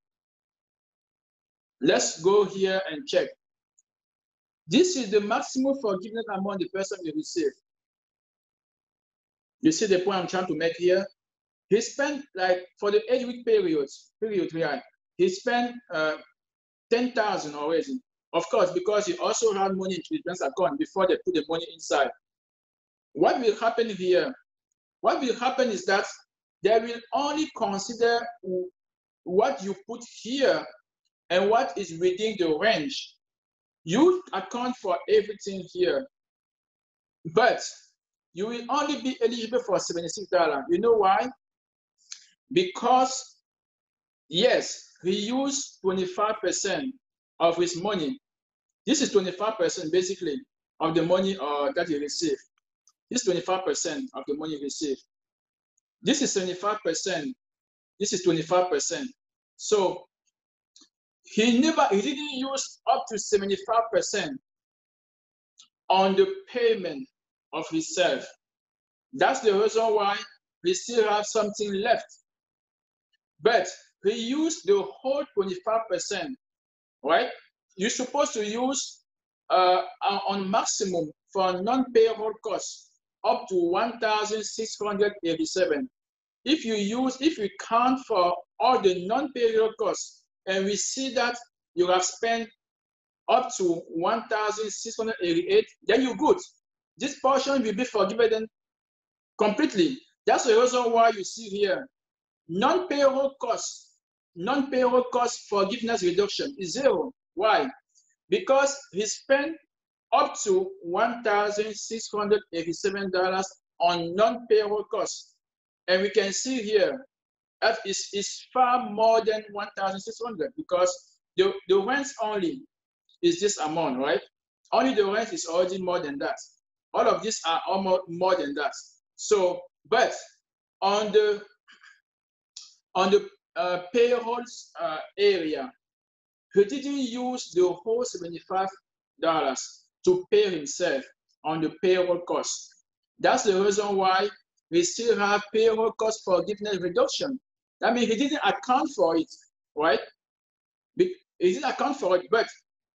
Let's go here and check. This is the maximum forgiveness amount the person will receive. You see the point I'm trying to make here? He spent like for the eight week period, period, yeah, he spent uh, 10,000 already. Of course, because he also had money into his bank account before they put the money inside. What will happen here? What will happen is that they will only consider what you put here and what is within the range. You account for everything here, but you will only be eligible for $76. You know why? Because, yes, he used 25% of his money. This is 25% basically of the money uh, that he received. This is 25% of the money received. This is 75%. This is 25%. So he never, he didn't use up to 75% on the payment of himself. That's the reason why we still have something left. But he used the whole 25%, right? You're supposed to use uh, on maximum for non-payroll costs up to 1,687. If you use, if you count for all the non-payroll costs, and we see that you have spent up to 1,688, then you're good. This portion will be forgiven completely. That's the reason why you see here, non-payroll costs, non-payroll cost forgiveness reduction is zero. Why? Because he spent up to $1,687 on non-payroll costs. And we can see here that is, is far more than 1,600 because the, the rent only is this amount, right? Only the rent is already more than that. All of these are almost more than that. So, but on the on the uh, payrolls uh, area, he didn't use the whole $75 to pay himself on the payroll cost. That's the reason why we still have payroll cost forgiveness reduction. I mean, he didn't account for it, right? He didn't account for it, but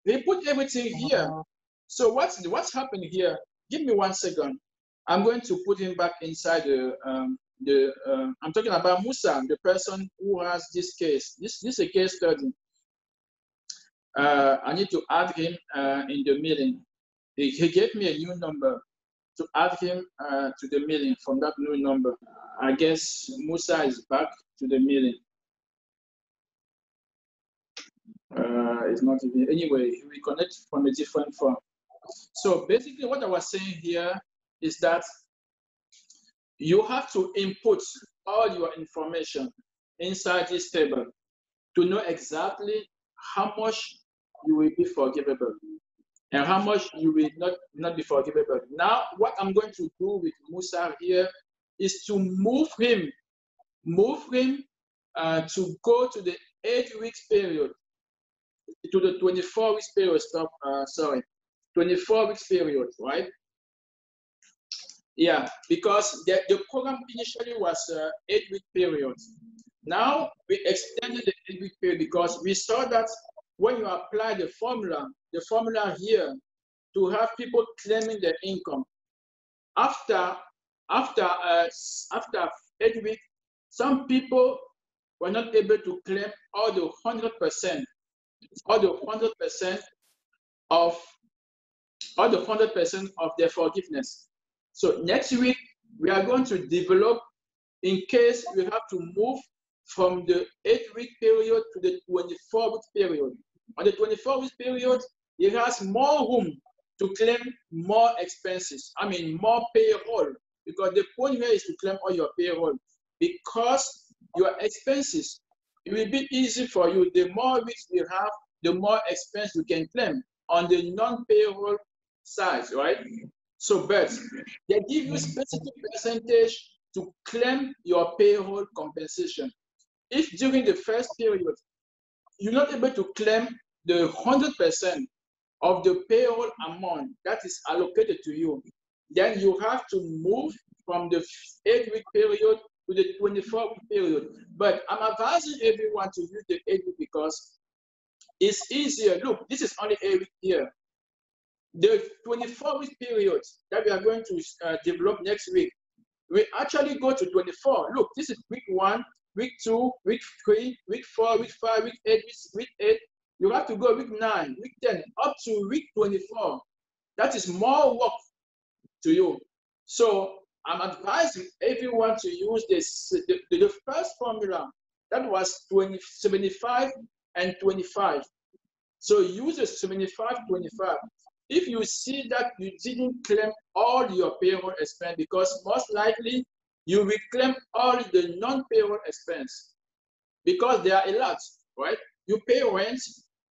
he put everything here. So what's what's happening here? Give me one second. I'm going to put him back inside the um, the. Uh, I'm talking about Musa, the person who has this case. This this is a case study. Uh, I need to add him uh, in the meeting. He, he gave me a new number to add him uh, to the meeting from that new number. I guess Musa is back to the meeting. Uh, it's not even, anyway, we connect from a different phone. So basically what I was saying here is that you have to input all your information inside this table to know exactly how much you will be forgivable and how much you will not, not be forgivable. Now, what I'm going to do with Musa here is to move him, move him uh, to go to the eight weeks period, to the 24 weeks period, stop, uh, sorry, 24 weeks period, right? Yeah, because the, the program initially was uh, eight week period. Now we extended the eight week period because we saw that when you apply the formula, the formula here to have people claiming their income. After after uh, after eight weeks, some people were not able to claim all the hundred percent, all the hundred percent of all the hundred percent of their forgiveness. So next week we are going to develop in case we have to move from the eight week period to the 24 week period. On the 24 week period, it has more room to claim more expenses. I mean, more payroll, because the point here is to claim all your payroll. Because your expenses, it will be easy for you. The more weeks you have, the more expense you can claim on the non-payroll side, right? So, but they give you specific percentage to claim your payroll compensation. If during the first period, you're not able to claim the 100% of the payroll amount that is allocated to you, then you have to move from the eight-week period to the 24-week period. But I'm advising everyone to use the eight week because it's easier. Look, this is only eight week here. The 24-week period that we are going to uh, develop next week, we actually go to 24. Look, this is week one, week two, week three, week four, week five, week eight, week, eight. You have to go week nine, week 10, up to week 24. That is more work to you. So I'm advising everyone to use this the, the first formula that was 20, 75 and 25. So use the 75, 25. If you see that you didn't claim all your payroll expense, because most likely you will claim all the non-payroll expense because there are a lot, right? You pay rent,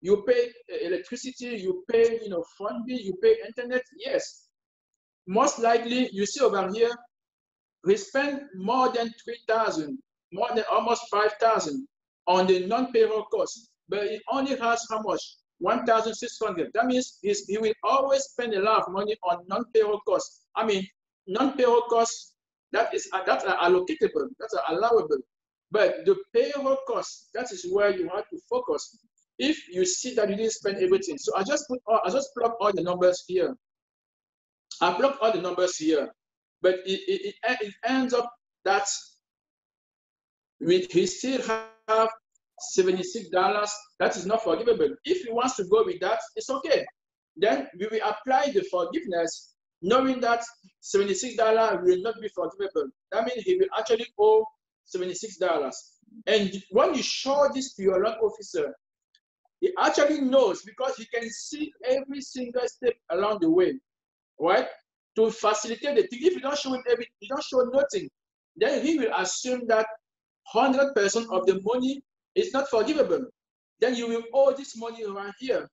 you pay uh, electricity, you pay, you know, phone bill, you pay internet. Yes, most likely you see over here, we spend more than 3,000, more than almost 5,000 on the non-payroll cost, but it only has how much? 1,600. That means he will always spend a lot of money on non-payroll costs. I mean, non-payroll costs, that is uh, that are uh, allocatable, that's uh, allowable. But the payroll cost, that is where you have to focus. If you see that you didn't spend everything, so I just put all, I just plug all the numbers here. I plug all the numbers here, but it, it, it, it ends up that we, we still have $76. That is not forgivable. If he wants to go with that, it's okay. Then we will apply the forgiveness, knowing that $76 will not be forgivable. That means he will actually owe $76. And when you show this to your loan officer, he actually knows because he can see every single step along the way, right? To facilitate the thing. If you don't show him every, you don't show nothing, then he will assume that 100% of the money is not forgivable. Then you will owe this money right here.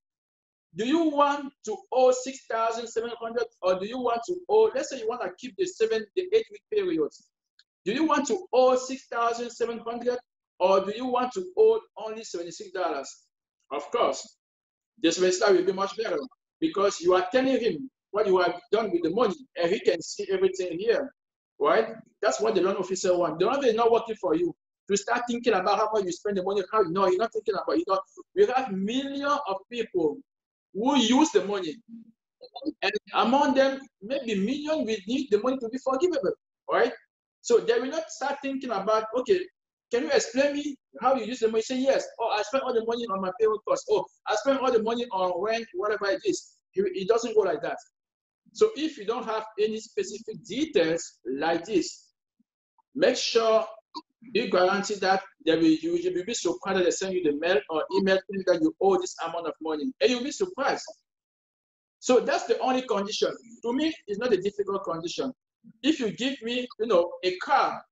Do you want to owe 6,700 or do you want to owe, let's say you want to keep the seven, the eight week periods. Do you want to owe 6,700 or do you want to owe only $76? Of course, the semester will be much better because you are telling him what you have done with the money and he can see everything here, right? That's what the loan officer wants. The loan officer is not working for you to start thinking about how much you spend the money, how you know you're not thinking about it. You know, we have millions of people who use the money. And among them, maybe millions will need the money to be forgivable, right? So they will not start thinking about, okay, can you explain me how you use the money? Say yes. Oh, I spent all the money on my payroll cost. Oh, I spent all the money on rent, whatever it is. It doesn't go like that. So if you don't have any specific details like this, make sure you guarantee that they will you will be surprised that they send you the mail or email that you owe this amount of money. And you'll be surprised. So that's the only condition. To me, it's not a difficult condition. If you give me, you know, a car,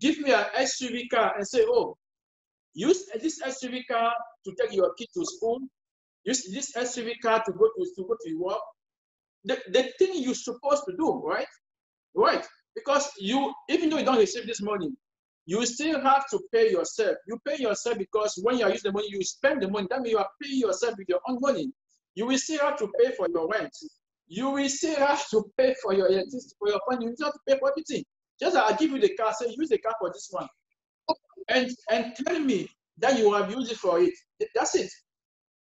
give me an SUV car and say, oh, use this SUV car to take your kid to school, use this SUV car to go to, to go to work. The, the thing you're supposed to do, right? Right. Because you, even though you don't receive this money, you still have to pay yourself. You pay yourself because when you are using the money, you spend the money. That means you are paying yourself with your own money. You will still have to pay for your rent. You will still have to pay for your electricity, for your phone. You still have to pay for everything. Just I'll give you the car, say use the car for this one. And and tell me that you have used it for it. That's it.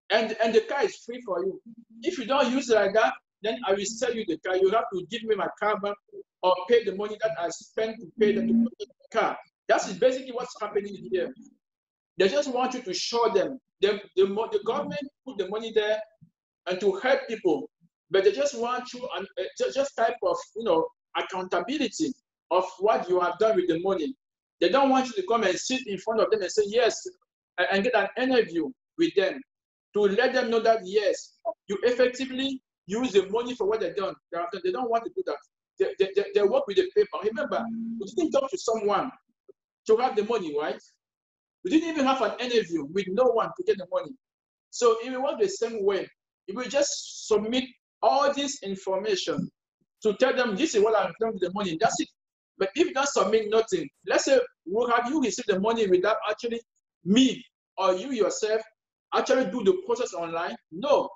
And and the car is free for you. If you don't use it like that, then I will sell you the car. You have to give me my car back or pay the money that I spent to pay the car. That is basically what's happening here. They just want you to show them. The, the, the government put the money there and to help people, but they just want you and uh, just, type of you know accountability of what you have done with the money. They don't want you to come and sit in front of them and say yes and get an interview with them to let them know that yes, you effectively use the money for what they've done. They don't want to do that. They, they, they work with the paper. Remember, you didn't talk to someone to have the money, right? We didn't even have an interview with no one to get the money. So if we work the same way, if we just submit all this information to tell them this is what I'm doing with the money, that's it. But if you don't submit nothing, let's say will have you received the money without actually me or you yourself actually do the process online? No.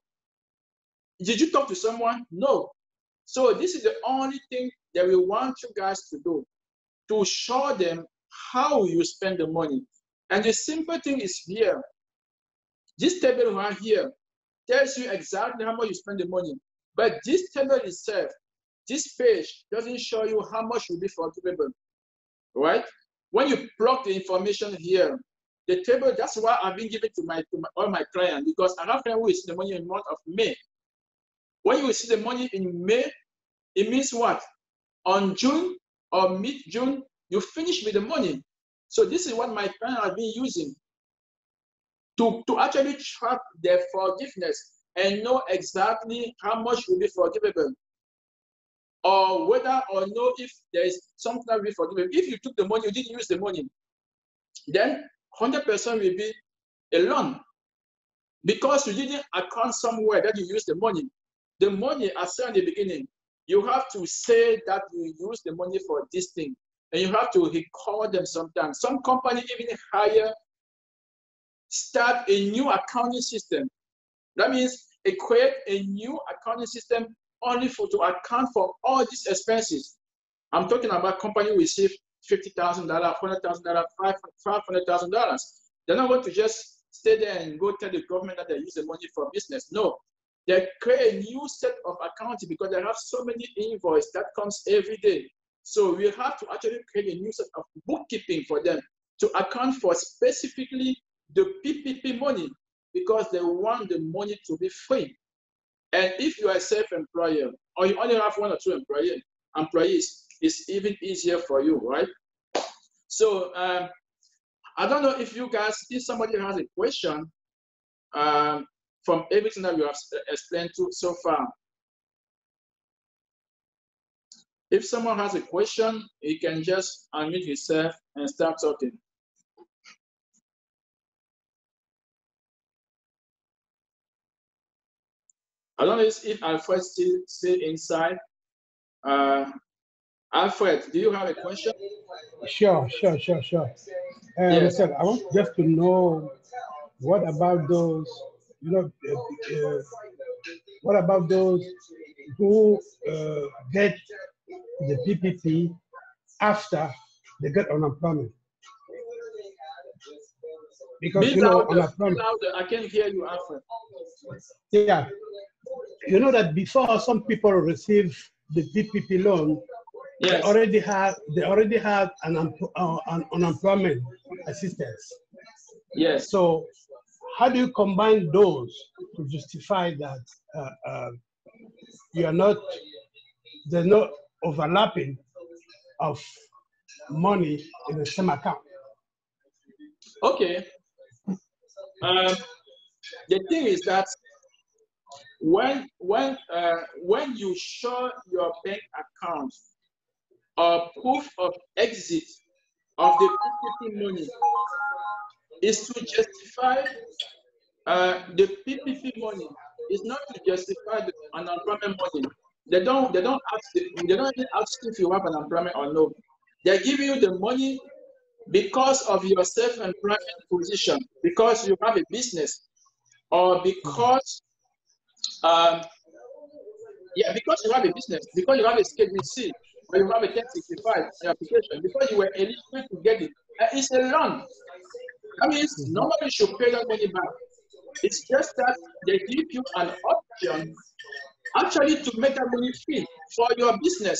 Did you talk to someone? No. So this is the only thing that we want you guys to do to show them how you spend the money. And the simple thing is here. This table right here tells you exactly how much you spend the money. But this table itself, this page doesn't show you how much will be forgivable. right? When you plug the information here, the table, that's why I've been giving to my, to my all my clients because I have who receive the money in the month of May. When you receive the money in May, it means what? On June or mid-June, you finish with the money. So this is what my clients have been using to, to actually track their forgiveness and know exactly how much will be forgivable or whether or no if there is something that will be forgivable. If you took the money, you didn't use the money, then 100% will be a loan because you didn't account somewhere that you use the money. The money, I said in the beginning, you have to say that you use the money for this thing and you have to record them sometimes. Some company even hire, start a new accounting system. That means it create a new accounting system only for to account for all these expenses. I'm talking about company receive fifty thousand dollar, hundred thousand dollar, five five hundred thousand dollars. They're not going to just stay there and go tell the government that they use the money for business. No, they create a new set of accounting because they have so many invoice that comes every day. So we have to actually create a new set of bookkeeping for them to account for specifically the PPP money because they want the money to be free. And if you are a self-employer or you only have one or two employee, employees, it's even easier for you, right? So um, I don't know if you guys, if somebody has a question um, from everything that we have explained to so far. If someone has a question, he can just unmute himself and start talking. I don't know if Alfred still still inside. Uh, Alfred, do you have a question? Sure, sure, sure, sure. Uh, Yes. listen, I want just to know what about those, you know, uh, uh, what about those who uh, get the PPP after they get unemployment? Because Be you know, louder, unemployment. louder. I can hear you, Alfred. Yeah. You know that before some people receive the PPP loan, they already have they already have an, uh, an unemployment assistance. Yes. So how do you combine those to justify that uh, uh, you are not there's no overlapping of money in the same account? Okay. Um, the thing is that when when uh, when you show your bank account or proof of exit of the PPP money is to justify uh, the PPP money. It's not to justify the unemployment money. They don't they don't ask they don't ask if you have an employment or no. They give you the money because of your self-employment position, because you have a business, or because um, yeah, because you have a business, because you have a schedule C, or you have a 1065 application, because you were eligible to get it. Uh, it's a loan. That means nobody should pay that money back. It's just that they give you an option actually to make that money free for your business.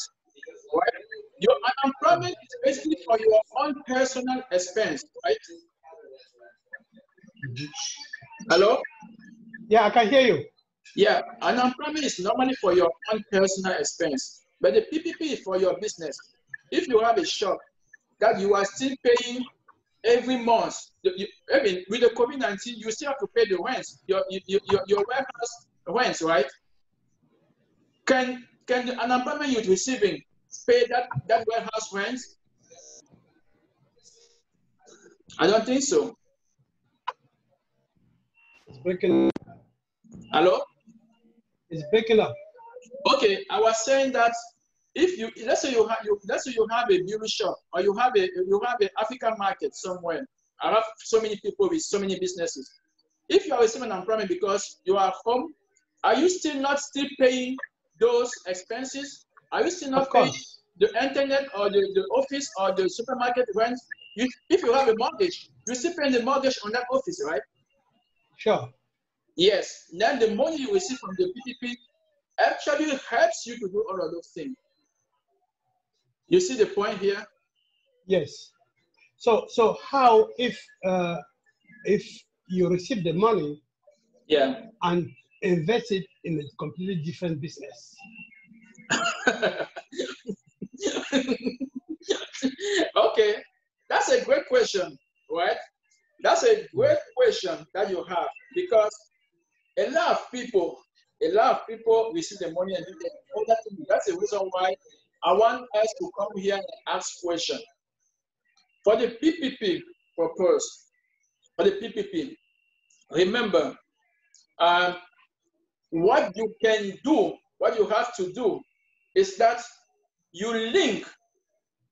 Right? Your unemployment is basically for your own personal expense, right? Hello? Yeah, I can hear you. Yeah, unemployment is normally for your own personal expense, but the PPP is for your business. If you have a shop that you are still paying every month, you, I mean, with the COVID 19, you still have to pay the rent, your, your, your, your warehouse rent, right? Can, can the unemployment you're receiving pay that, that warehouse rent? I don't think so. It's breaking. Hello? It's breaking up. Okay, I was saying that if you let's say you have you let's say you have a beauty shop or you have a you have an African market somewhere. I have so many people with so many businesses. If you are receiving unemployment because you are home, are you still not still paying those expenses? Are you still not Of paying course. the internet or the, the office or the supermarket rent? You, if you have a mortgage, you still paying the mortgage on that office, right? Sure. Yes. Then the money you receive from the PPP actually helps you to do all of those things. You see the point here? Yes. So so how if uh, if you receive the money Yeah. and invest it in a completely different business? okay, that's a great question, right? That's a great question that you have because a lot of people, a lot of people receive the money and do thing. That's the reason why I want us to come here and ask question. For the PPP purpose, for the PPP, remember, um, what you can do, what you have to do is that you link,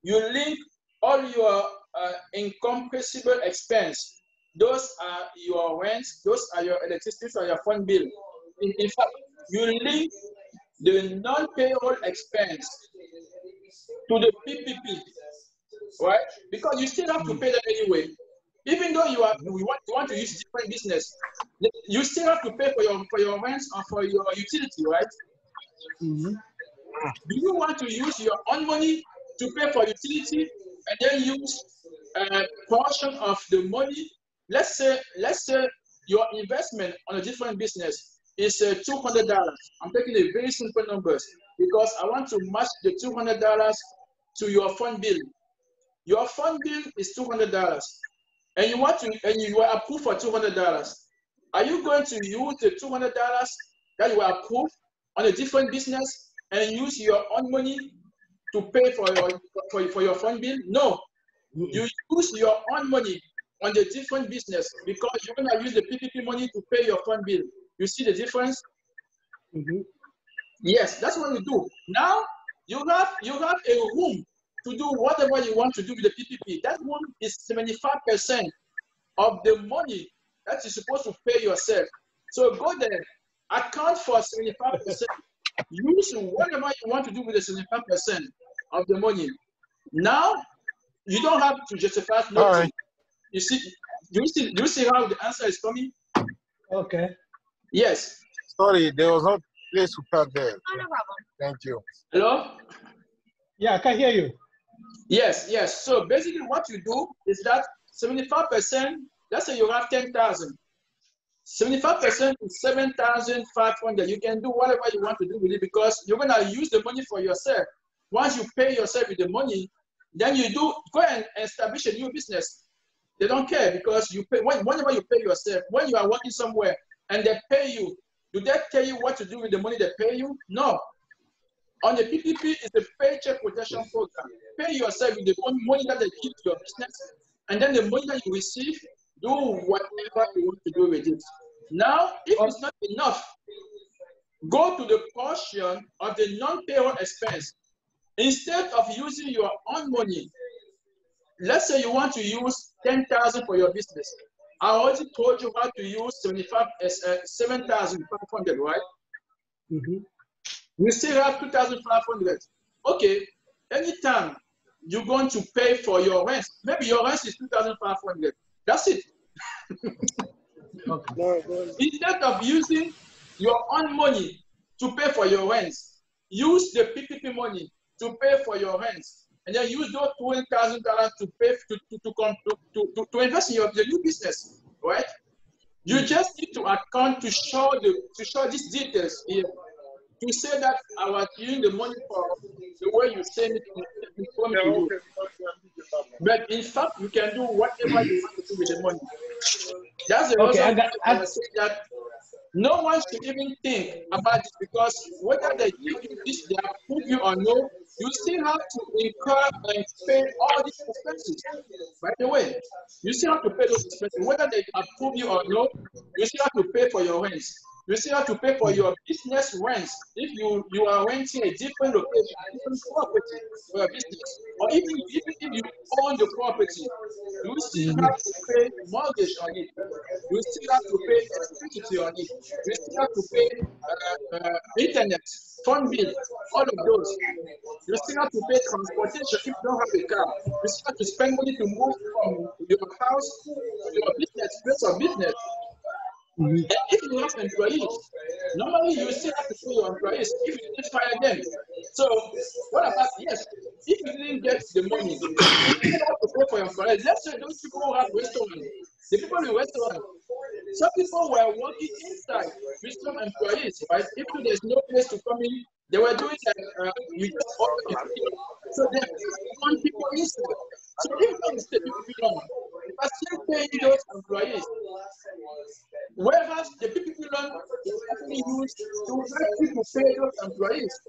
you link all your uh, incompressible expense. Those are your rents, those are your electricity, those are your phone bill. In, in fact, you link the non-payroll expense to the PPP, right? Because you still have to pay them anyway. Even though you are we want you want to use different business, you still have to pay for your for your rents and for your utility, right? Mhm. Do you want to use your own money to pay for utility and then use a portion of the money? Let's say, let's say your investment on a different business is uh, two hundred dollars. I'm taking a very simple numbers because I want to match the two hundred dollars to your phone bill. Your phone bill is two hundred dollars, and you want to and you were approved for two hundred dollars. Are you going to use the two hundred dollars that you were approved on a different business and use your own money to pay for your for, for your phone bill? No, you use your own money on the different business because you're gonna use the PPP money to pay your phone bill. You see the difference? Mhm. Yes, that's what we do. Now you have you have a room to do whatever you want to do with the PPP. That one is 75% of the money that you're supposed to pay yourself. So go there, account for 75%. Use whatever you want to do with the 75% of the money. Now you don't have to justify nothing. All right. You see, do you see, do you see how the answer is coming? Okay. Yes. Sorry, there was no place to park there. Oh, Thank you. Hello? Yeah, I can hear you. Yes, yes. So basically what you do is that 75%, let's say you have 10,000. 75% is 7,500. You can do whatever you want to do with it because you're going to use the money for yourself. Once you pay yourself with the money, then you do go and establish a new business. They don't care because you pay when, whenever you pay yourself, when you are working somewhere and they pay you, do they tell you what to do with the money they pay you? No. On the PPP, it's a paycheck protection program. Pay yourself with the mon- money that they give to your business, and then the money that you receive, do whatever you want to do with it. Now, if it's not enough, go to the portion of the non-payroll expense. Instead of using your own money, let's say you want to use 10,000 for your business. I already told you how to use 75, uh, 7,500, right? Mhm. You still have 2,500. Okay, anytime you're going to pay for your rent, maybe your rent is 2,500. That's it. Instead of using your own money to pay for your rent, use the PPP money to pay for your rent. and then use those twenty thousand dollars to pay to to to, come, to, to, to, to invest in your, your new business, right? You mm. just need to account to show the to show these details here to say that I was using the money for the way you say it in front of you. But in fact, you can do whatever you want to do with the money. That's the Okay, I reason got- why I say that no one should even think about it because whether they give you this, they approve you or no, you still have to incur and pay all these expenses. By the way, you still have to pay those expenses. Whether they approve you or no, you still have to pay for your rents. You still have to pay for your business rent if you, you are renting a different location, different property for your business. Or even, even if you own the property, you still have to pay mortgage on it. You still have to pay electricity on it. You still have to pay uh, uh, internet, phone bill, all of those. You still have to pay transportation if you don't have a car. You still have to spend money to move from your house to your business, place of business. And if you have employees, normally you still have to pay your employees if you didn't fire them. So what about yes? If you didn't get the money, you still have to pay for your employees. Let's say those people who have restaurants, the people in restaurants, some people were working inside with some employees, right? If there's no place to come in, they were doing like uh, you just the food. So they want people inside. So if you stay people long, are still paying those employees. Whereas the PPP loan is actually used to help people pay those employees.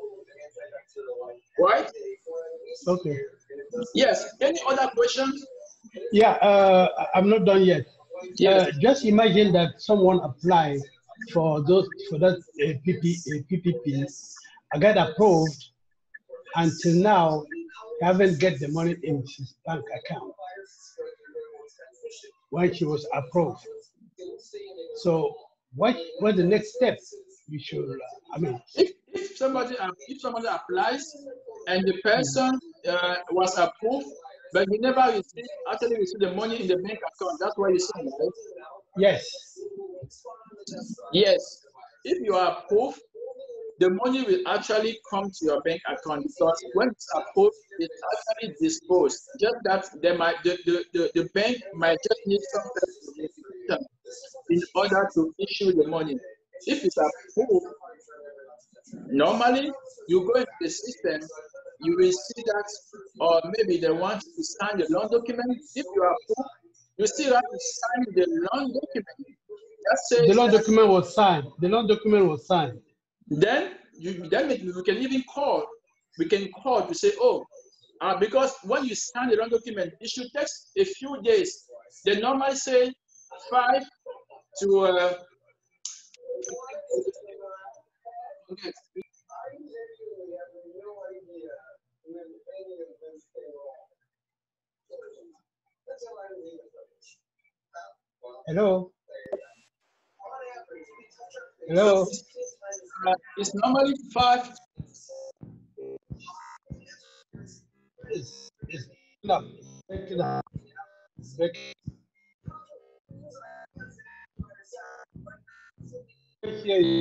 Right? Okay. Yes. Any other questions? Yeah, uh, I'm not done yet. Yes. Uh, just imagine that someone applied for those for that uh, PP, uh, PPP, I got approved. Until now, haven't get the money in his bank account when she was approved. So, what what the next step? You should. I mean, If, if somebody uh, if somebody applies and the person uh, was approved, but he never received actually received the money in the bank account, that's why you're saying, right? yes. Yes. If you are approved, the money will actually come to your bank account because when it's approved, it's actually disposed. Just that they might the, the, the, the bank might just need some in order to issue the money. If it's approved, normally you go into the system, you will see that, or maybe they want you to sign the loan document. If you are approved, you still have to sign the loan document. That says The loan document was signed. The loan document was signed. Then you then we can even call. We can call to say, oh, uh, because when you sign the loan document, it should take a few days. They normally say five to. Uh, okay. Hello. Hello. Uh, it's normally five. Break it up. Break. Hear you.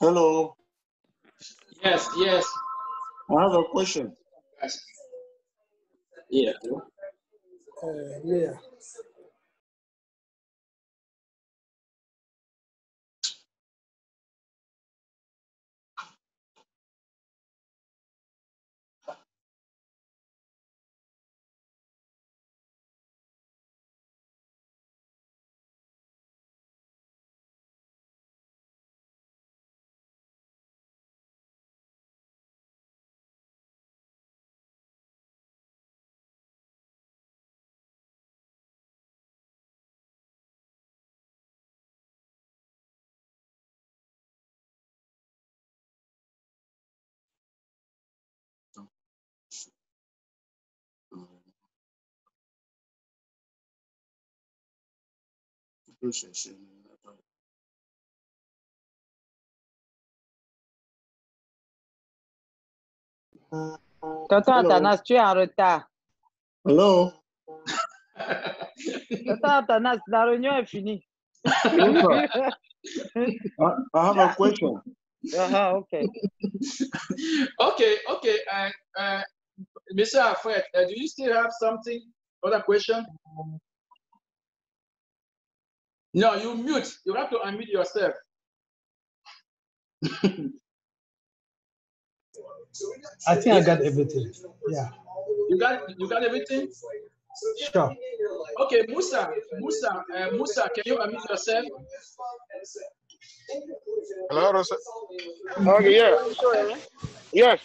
Hello, Yes, yes. I have a question. yes. Yeah. Uh, yeah. Tonton Hello. Athanas, tu es en retard. Hello. Tonton Athanas, la réunion est finie. I, I have a question. Ah, okay. Okay, okay. Uh, uh, Mr. Alfred, uh, do you still have something? Other question? No, you mute. You have to unmute yourself. I think I got everything. Yeah. You got you got everything? Sure. Okay, Musa, Musa, uh, Musa, can you unmute yourself? Hello, Rosa. Okay, yeah. Yes.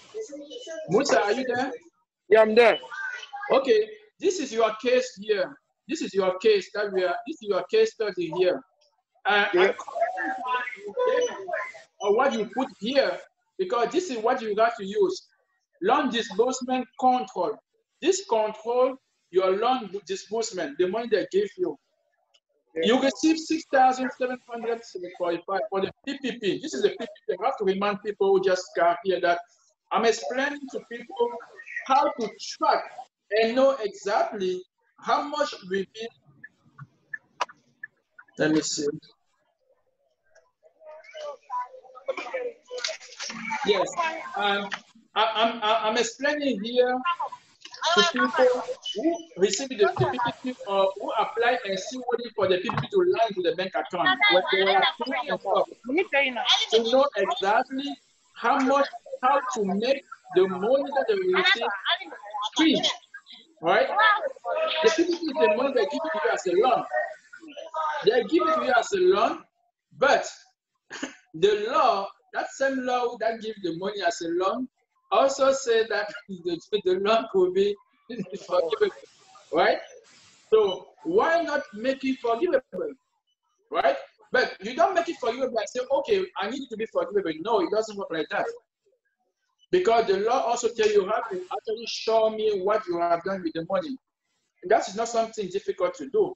Musa, are you there? Yeah, I'm there. Okay, this is your case here. This is your case that we are. This is your case study here. Uh, Yeah. or what you put here, because this is what you got to use. Loan disbursement control. This control your loan disbursement, the money they give you. You receive 6,745 for the PPP. This is the PPP. I have to remind people who just got here that I'm explaining to people how to track and know exactly how much we be. Let me see. Yes, um, I, I'm, I'm explaining here to people who receive the PPP or who apply and see money for the PPP to line to the bank account. When they were approved and stuff, to know exactly how much, how to make the money that they receive free, right? The PPP is the money they give it to you as a loan. They give it to you as a loan, but the law, that same law that gives the money as a loan, also say that the, the loan could be forgivable, right? So why not make it forgivable, right? But you don't make it forgivable and say, okay, I need it to be forgivable. No, it doesn't work like that. Because the law also tell you how to actually show me what you have done with the money. That is not something difficult to do.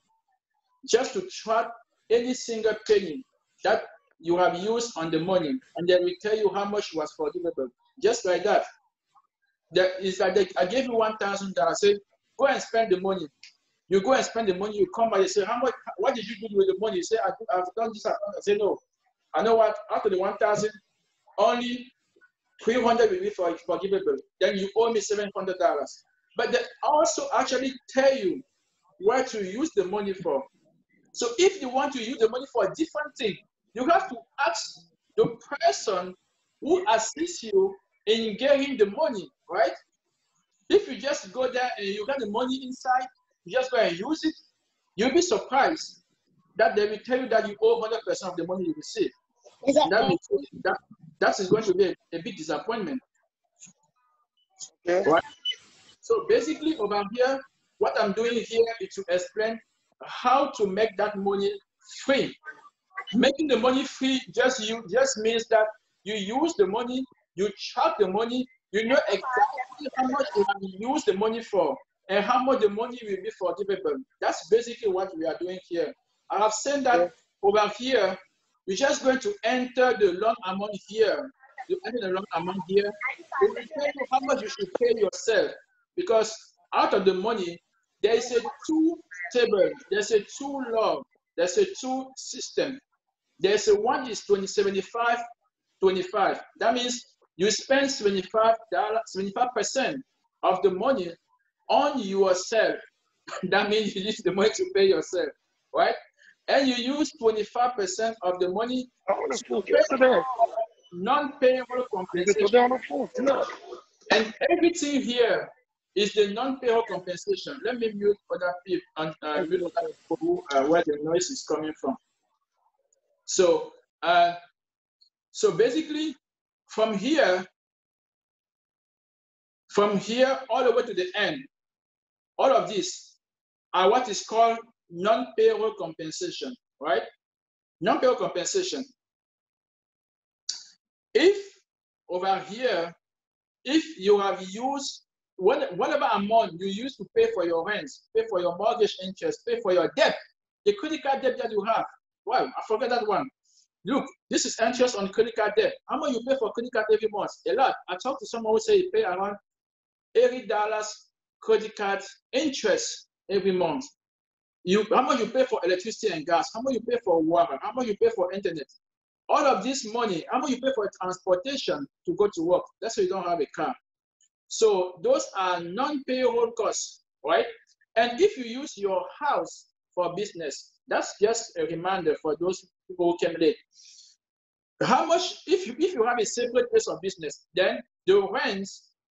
Just to track any single penny that you have used on the money, and then we tell you how much was forgivable. Just like that. That is like they, I gave you one thousand dollars. Say, go and spend the money. You go and spend the money. You come back. You say, how much? What did you do with the money? You say, I, I've done this. I say, no. I know what. After the one thousand, only three hundred will be for, forgivable. Then you owe me seven hundred dollars. But they also actually tell you where to use the money for. So if you want to use the money for a different thing, you have to ask the person who assists you in getting the money, right? If you just go there and you got the money inside, you just go and use it, you'll be surprised that they will tell you that you owe 100% of the money you receive. Means that, that is going to be a, a big disappointment. Right? So basically over here, what I'm doing here is to explain how to make that money free. Making the money free just you just means that you use the money, you track the money, you know exactly how much you have used the money for and how much the money will be forgivable. That's basically what we are doing here. I have said that over here, you're just going to enter the loan amount here. You enter the loan amount here. It will tell you how much you should pay yourself because out of the money, there is a two table, there's a two law, there's a two system. There's a one is 2075, 25. That means you spend 75 75% of the money on yourself. that means you use the money to pay yourself, right? And you use 25% of the money to pay non-payroll compensation. And everything here is the non-payroll compensation. Let me mute other people and uh, mute other people who, uh, where the noise is coming from. So, uh, so basically, from here, from here all the way to the end, all of these are what is called non-payroll compensation, right? Non-payroll compensation. If over here, if you have used what, whatever amount you use to pay for your rents, pay for your mortgage interest, pay for your debt, the credit card debt that you have. Wow, I forgot that one. Look, this is interest on credit card debt. How much you pay for credit card every month? A lot. I talked to someone who say he pay around eighty dollars credit card interest every month. You how much you pay for electricity and gas? How much you pay for water? How much you pay for internet? All of this money, how much you pay for transportation to go to work? That's why you don't have a car. So those are non-payroll costs, right? And if you use your house for business, that's just a reminder for those people who came late. How much, if you, if you have a separate place of business, then the rent,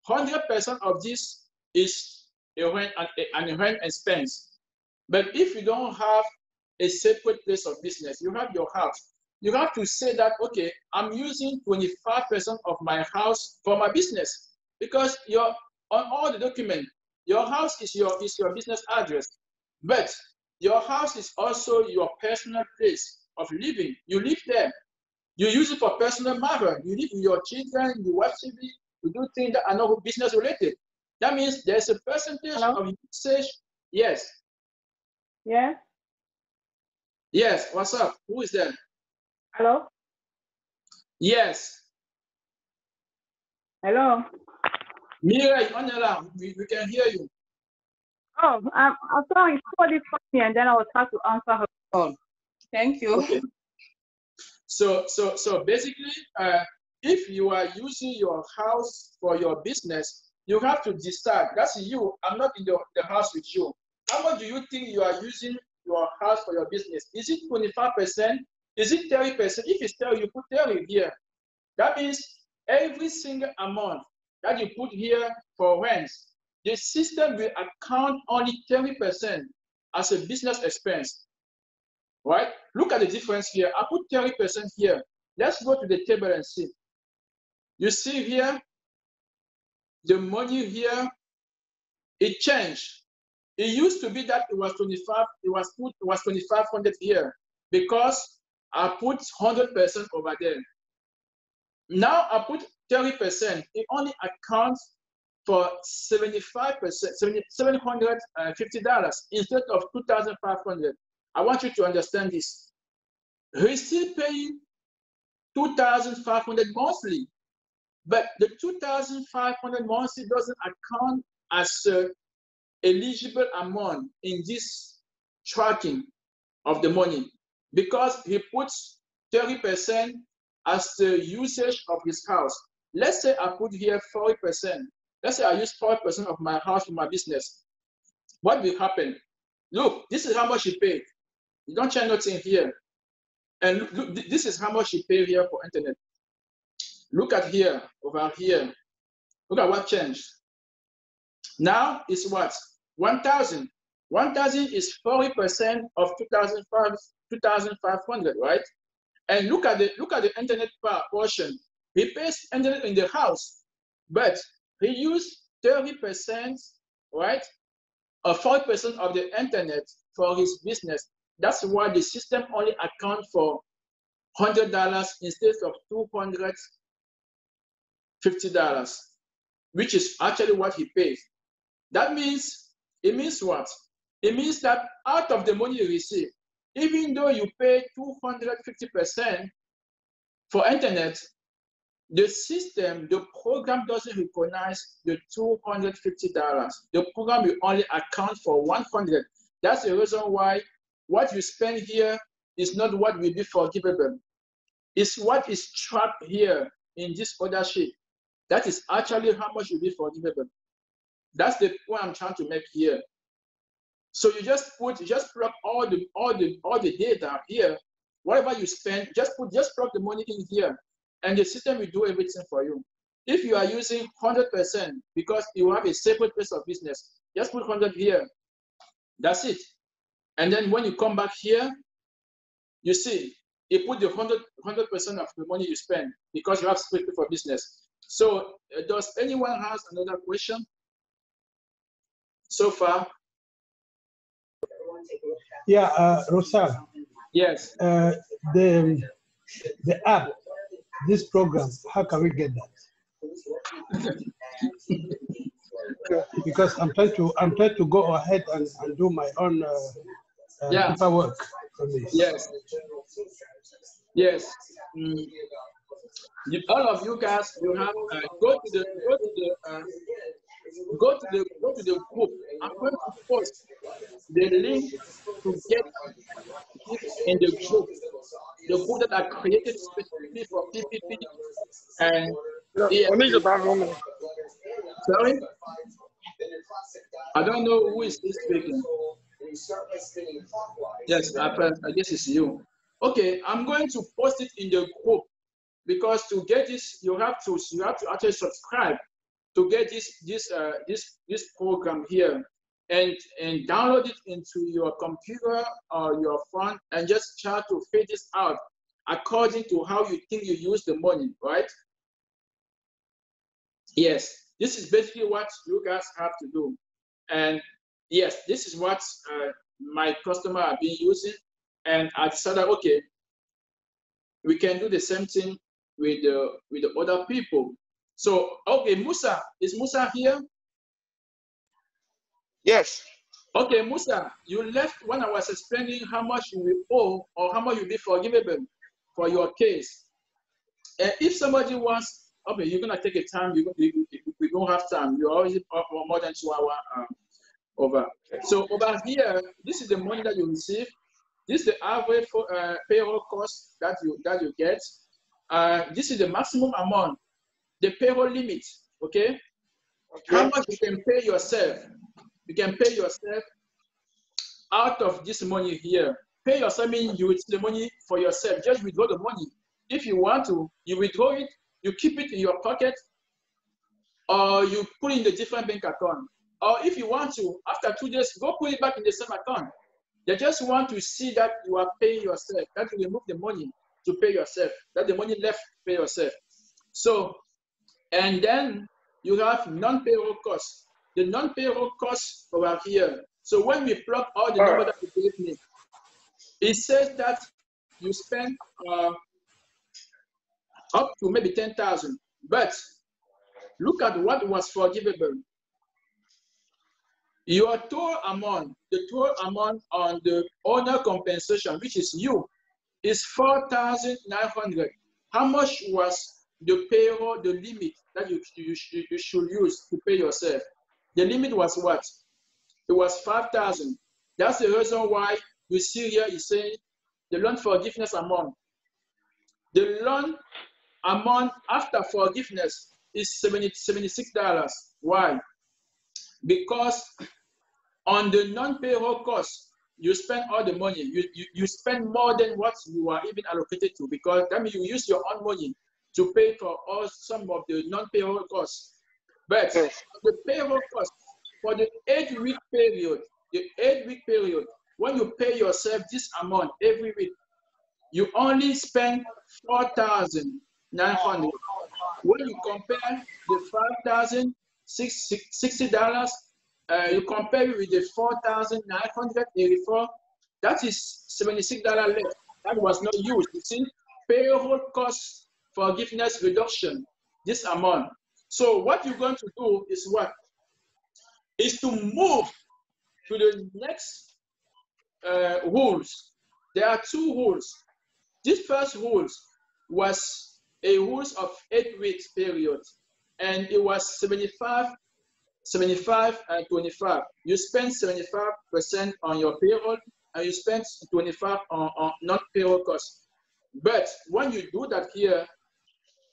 100% of this is a rent and a, a rent expense. But if you don't have a separate place of business, you have your house. You have to say that okay, I'm using 25% of my house for my business because your on all the document, your house is your is your business address, but your house is also your personal place of living. You live there. You use it for personal matter. You live with your children, you watch TV, you do things that are not business related. That means there's a percentage Hello? of usage. Yes. Yeah. Yes. What's up? Who is there? Hello. Yes. Hello. Mira, on the line. We, we can hear you. Oh, I'm, I'm sorry. Somebody called me and then I was trying to answer her phone. Thank you. Okay. So, so, so basically, uh, if you are using your house for your business, you have to decide. That's you. I'm not in the, the house with you. How much do you think you are using your house for your business? Is it 25%? Is it 30%? If it's 30, you put 30 here. That means every single amount that you put here for rent, the system will account only 30% as a business expense. Right? Look at the difference here. I put 30% here. Let's go to the table and see. You see here, the money here, it changed. It used to be that it was 25, it was put, it was 2,500 here because I put 100% over there. Now I put 30%. It only accounts for 75%, $750 instead of 2,500. I want you to understand this. He's still paying 2,500 monthly, but the 2,500 monthly doesn't account as a eligible amount in this tracking of the money because he puts 30% as the usage of his house. Let's say I put here 40%. Let's say I use 40% of my house for my business. What will happen? Look, this is how much he paid. You don't change nothing here. And look, look, this is how much he paid here for internet. Look at here, over here. Look at what changed. Now it's what? 1,000. 1,000 is 40% of 2,500, 2,500, right? And look at the look at the internet portion. He pays internet in the house, but he used 30%, right? Or 40% of the internet for his business. That's why the system only account for $100 instead of $250, which is actually what he pays. That means, it means what? It means that out of the money you receive, even though you pay 250% for internet, the system, the program doesn't recognize the $250. The program will only account for 100. That's the reason why what you spend here is not what will be forgivable. It's what is trapped here in this other sheet. That is actually how much will be forgivable. That's the point I'm trying to make here. So you just put, you just plug all the all the all the data here. Whatever you spend, just put just plug the money in here, and the system will do everything for you. If you are using 100% because you have a separate place of business, just put 100 here. That's it. And then when you come back here, you see, you put the 100 percent of the money you spend because you have split for business. So uh, does anyone has another question so far? Yeah, uh, Rosa, Yes. uh, the the app, this program, how can we get that? Because I'm trying to I'm trying to go ahead and, and do my own uh, uh, Yeah. paperwork for this. Yes. Yes. Mm. You, all of you guys, you have uh, go to the go to the uh, go to the go to the group. I'm going to post the link to get in the group. The group that are created specifically for PPP and Yeah, only the back home. sorry, I don't know who is this speaking. Yes, I, I guess it's you. Okay, I'm going to post it in the group because to get this, you have to you have to actually subscribe. To get this this uh, this this program here and and download it into your computer or your phone and just try to figure this out according to how you think you use the money, right? Yes, this is basically what you guys have to do. And yes, this is what uh, my customer have been using. And I decided, okay, we can do the same thing with the with the other people. So, okay, Musa, is Musa here? Yes. Okay, Musa, you left when I was explaining how much you will owe or how much you will be forgivable for your case. And if somebody wants, okay, you're gonna take a time. You, you, you we don't have time. You're already more than two hours um, over. So over here, this is the money that you receive. This is the average for, uh, payroll cost that you that you get. Uh, this is the maximum amount, the payroll limit. Okay, how much you can pay yourself. You can pay yourself out of this money here. Pay yourself means you withdraw the money for yourself. Just withdraw the money. If you want to, you withdraw it, you keep it in your pocket, or you put in the different bank account. Or if you want to, after two days, go put it back in the same account. They just want to see that you are paying yourself, that you remove the money to pay yourself, that the money left to pay yourself. So, and then you have non-payroll costs. The non-payroll costs over here. So when we plug all the numbers that you gave me, it says that you spend uh, up to maybe 10,000. But look at what was forgivable. Your total amount, the total amount on the owner compensation, which is you, is 4,900. How much was the payroll, the limit that you, you, you should use to pay yourself? The limit was what? It was 5,000. That's the reason why we see here is saying the loan forgiveness amount. The loan amount after forgiveness is 70, $76. Why? Because on the non-payroll cost, you spend all the money. You, you, you spend more than what you are even allocated to because that means you use your own money to pay for all some of the non-payroll costs. But the payroll cost for the eight-week period, the eight-week period, when you pay yourself this amount every week, you only spend 4,900. When you compare the $5,060, uh, you compare it with the 4,984, that is $76 less. That was not used. You see, payroll cost forgiveness reduction, this amount. So what you're going to do is what? Is to move to the next uh, rules. There are two rules. This first rules was a rules of eight weeks period, and it was 75, 75 and 25. You spend 75% on your payroll, and you spend 25 on, on non-payroll costs. But when you do that here,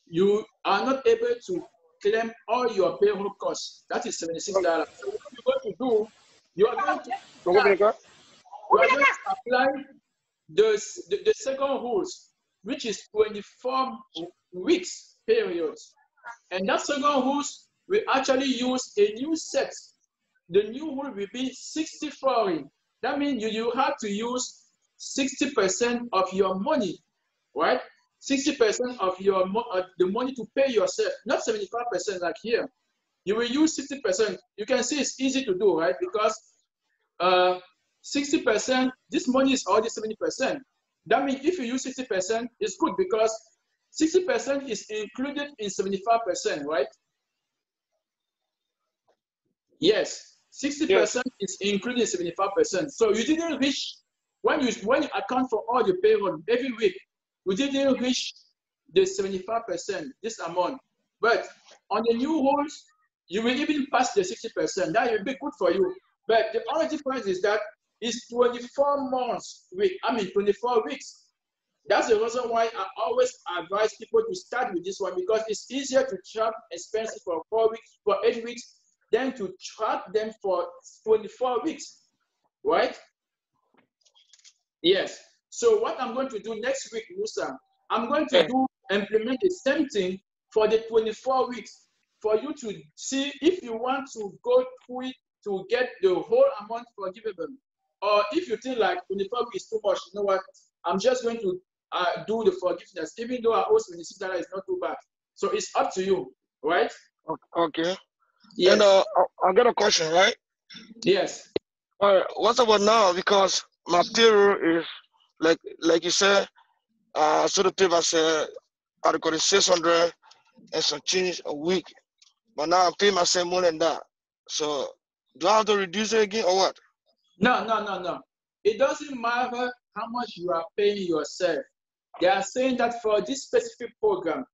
you are not able to claim all your payroll costs. That is $76. So what you're going to do, you are going to, you are going to apply the, the, the second rules, which is 24 weeks period. And that second rules we actually use a new set. The new rule will be 64. That means you, you have to use 60% of your money, right? 60% of your uh, the money to pay yourself, not 75% like here. You will use 60%. You can see it's easy to do, right? Because uh, 60%, this money is already 70%. That means if you use 60%, it's good because 60% is included in 75%, right? Yes, 60% yes. is included in 75%. So you didn't reach, when you, when you account for all the payroll every week, we didn't reach the 75%, this amount. But on the new rules, you will even pass the 60%. That will be good for you. But the only difference is that it's 24 months. I mean 24 weeks. That's the reason why I always advise people to start with this one because it's easier to track expenses for four weeks, for eight weeks, than to track them for 24 weeks, right? Yes. So what I'm going to do next week, Musa, I'm going to do implement the same thing for the 24 weeks. for you to see if you want to go through it to get the whole amount forgivable. Or if you think like 24 weeks is too much, you know what? I'm just going to uh, do the forgiveness, even though I owe 76 dollars is not too bad. So it's up to you, right? Okay. Yes. And uh, I, got a question, right? Yes. All right. What's about now? Because my payroll is like like you said, uh, so the paper said I got it 600 and some change a week, but now I'm paying myself more than that. So do I have to reduce it again or what? No, no, no, no. It doesn't matter how much you are paying yourself. They are saying that for this specific program,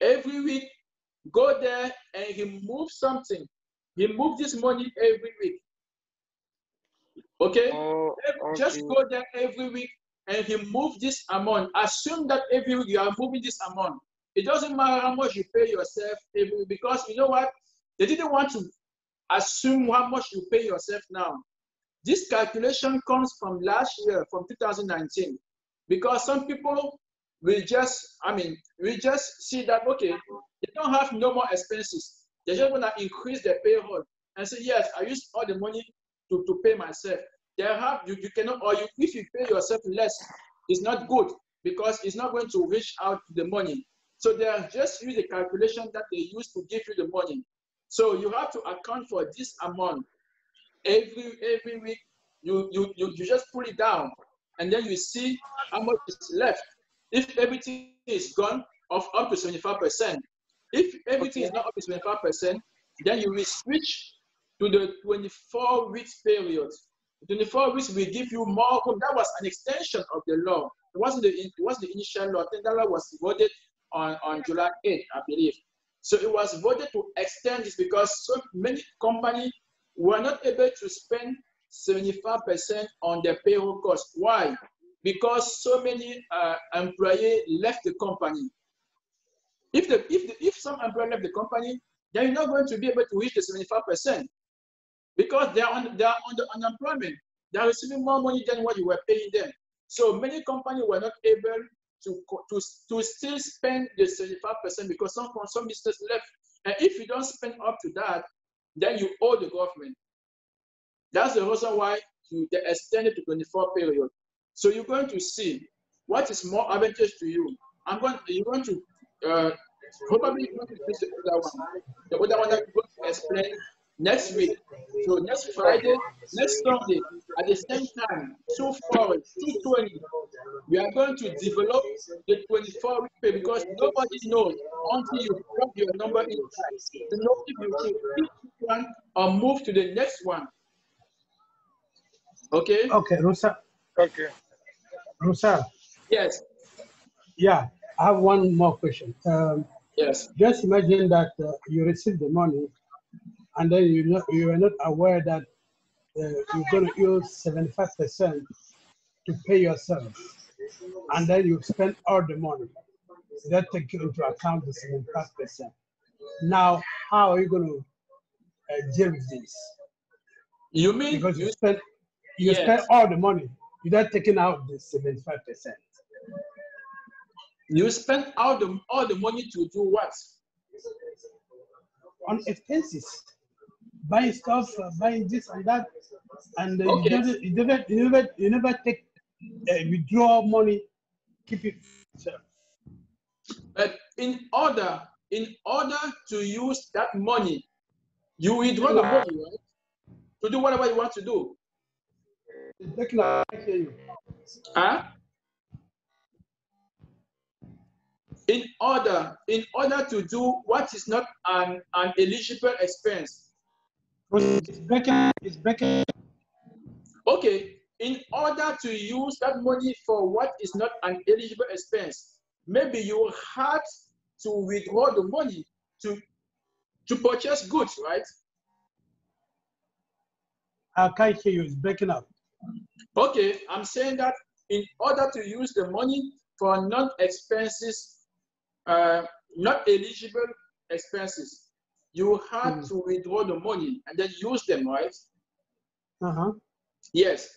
every week, go there and remove something. Remove this money every week. Okay? Oh, Ev- Just go there every week and remove this amount. Assume that every week you are moving this amount. It doesn't matter how much you pay yourself because you know what? They didn't want to assume how much you pay yourself now. This calculation comes from last year, from 2019, because some people will just, I mean, we just see that, okay, they don't have no more expenses. They're just gonna increase their payroll and say, yes, I use all the money to, to pay myself. They have, you, you cannot, or you, if you pay yourself less, it's not good because it's not going to reach out the money. So they are just use the calculation that they use to give you the money. So you have to account for this amount every every week. You you you, you just pull it down, and then you see how much is left. If everything is gone, of up to seventy five percent. If everything is not up to seventy five percent, then you will switch to the twenty four weeks period. The 24 weeks will give you more room. That was an extension of the law. It wasn't the it wasn't the initial law. I think that law was voted on, on July 8th, I believe. So it was voted to extend this because so many companies were not able to spend 75% on their payroll costs. Why? Because so many uh, employees left the company. If, the, if, the, if some employee left the company, then you're not going to be able to reach the 75% because they are on, they are on the unemployment. They are receiving more money than what you were paying them. So many companies were not able to, to, to still spend the 75% because some, some business left. And if you don't spend up to that, then you owe the government. That's the reason why you they extended to 24 period. So you're going to see what is more advantageous to you. I'm going, you're going to, uh, probably you're to the other one. The other one that we're going to explain next week. So next Friday, next Sunday, at the same time, two forward, two twenty, we are going to develop the 24 week pay because nobody knows until you drop your number in to know if you will pick one or move to the next one. Okay? Okay, Rosa. Okay. Rosa. Yes. Yeah, I have one more question. Um, Yes. just imagine that uh, you receive the money and then you not, you are not aware that uh, you're going to use 75% to pay yourself. And then you spend all the money. That take into account the 75% now how are you going to uh, deal with this? You mean because you you spend you Yes. spend all the money without taking out the 75% you spend all the all the money to do what? on expenses buying stuff uh, buying this and that and Okay. you, never, you never you never you never take uh, withdraw money keep it so, But in order, in order to use that money, you withdraw the money, right? To do whatever you want to do. taking out- I hear you. Huh? In order, in order to do what is not an, an eligible expense. It's breaking it's breaking Okay, in order to use that money for what is not an eligible expense, maybe you had to withdraw the money to to purchase goods, right? I can't hear you. It's breaking up. Okay, I'm saying that in order to use the money for non-expenses, uh, not eligible expenses, you had Mhm. to withdraw the money and then use them, right? Uh-huh. Yes.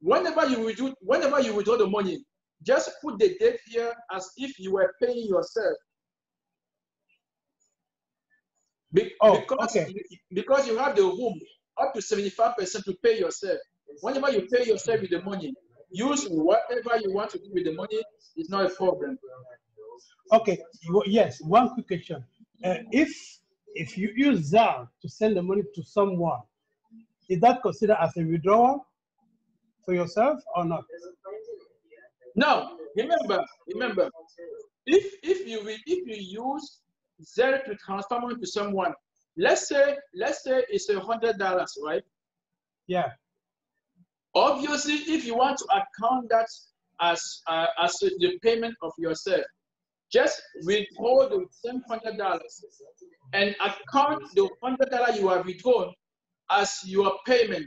Whenever you withdraw, whenever you withdraw the money, just put the date here as if you were paying yourself. Be- Oh, because, okay. because you have the room up to 75% to pay yourself. Whenever you pay yourself with the money, use whatever you want to do with the money, it's not a problem. Okay, yes, one quick question. Uh, if if you use Zelle to send the money to someone, is that considered as a withdrawal for yourself or not? Now, remember, remember, if if you will- if you use Zelle to transfer money to someone, let's say let's say it's a hundred dollars, right? Yeah. Obviously, if you want to account that as uh, as the payment of yourself, just withdraw the same hundred dollars and account the hundred dollar you have withdrawn as your payment,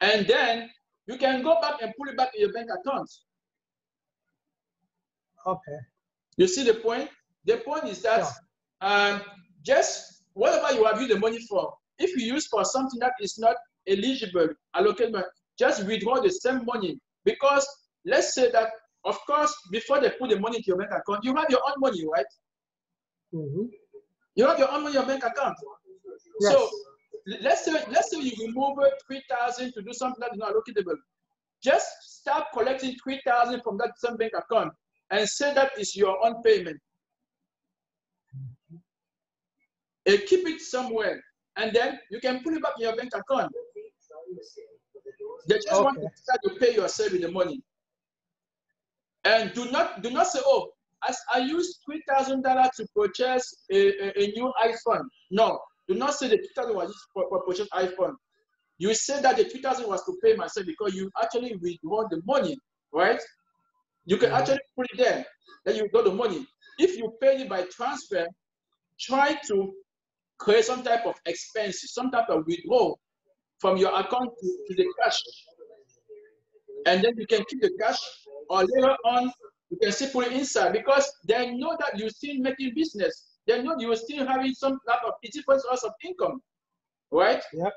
and then you can go back and put it back in your bank account. Okay. You see the point? The point is that um, just whatever you have used the money for, if you use for something that is not eligible, allocate money, just withdraw the same money. Because let's say that, of course, before they put the money into your bank account, you have your own money, right? Mhm. You have your own money in your bank account. Yes. So let's say let's say you remove three thousand to do something that is not allocatable. Just start collecting three thousand from that same bank account and say that is your own payment. And keep it somewhere, and then you can put it back in your bank account. They just want to start to pay yourself with the money. And do not do not say, oh, as I used three thousand dollars to purchase a, a, a new iPhone. No, do not say the two thousand was for, for purchase iPhone. You say that the two thousand was to pay myself because you actually withdraw the money, right? You can mm-hmm. actually put it there. Then you got the money. If you pay it by transfer, try to create some type of expense, some type of withdrawal from your account to, to the cash. And then you can keep the cash or later on you can still put it inside because they know that you're still making business. They know you're still having some type of different source of income. Right? Yep.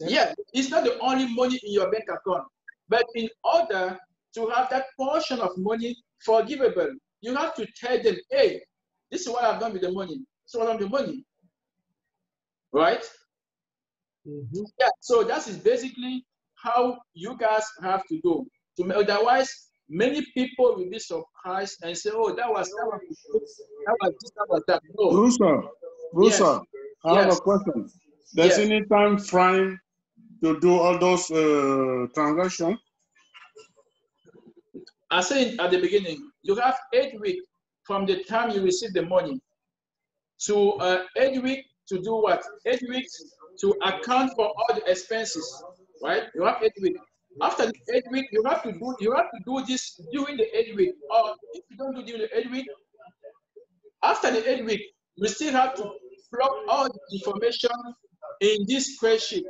Yeah, it's not the only money in your bank account. But in order to have that portion of money forgivable, you have to tell them, hey, this is what I've done with the money. This is what with the money. Right? Mm-hmm. Yeah, so that is basically how you guys have to do. To otherwise, many people will be surprised and say, "Oh, that was that was that was this, that was that." No. Rusa, Rusa, I have Yes. a question. There's Yes. any time frame to do all those uh, transactions? I said at the beginning, you have eight weeks from the time you receive the money to uh, eight weeks to do what? Eight weeks to account for all the expenses, right? You have eight weeks. After the eight week, you have to do you have to do this during the eight week. Or if you don't do during the eight week, after the eight week, we still have to plug all the information in this spreadsheet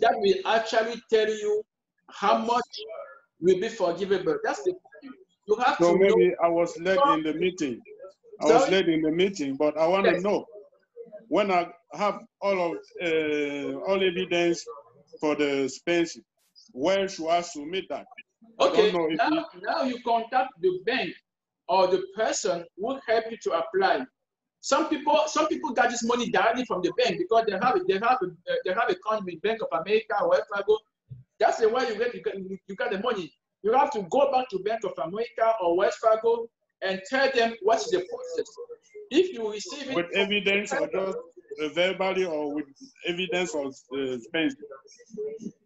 that will actually tell you how much will be forgivable. That's the you have So to maybe know. I was late in the meeting. I was Sorry? late in the meeting, but I want to Yes. know when I have all of uh, all evidence for the expense, where should I submit that? Okay, now, now you contact the bank or the person who will help you to apply. Some people, some people got this money directly from the bank because they have they have a, uh, they have a account with Bank of America or Wells Fargo. That's the way you get you got the money. You have to go back to Bank of America or Wells Fargo and tell them what's the process. If you receive it with evidence or just verbally or with evidence of uh, expense.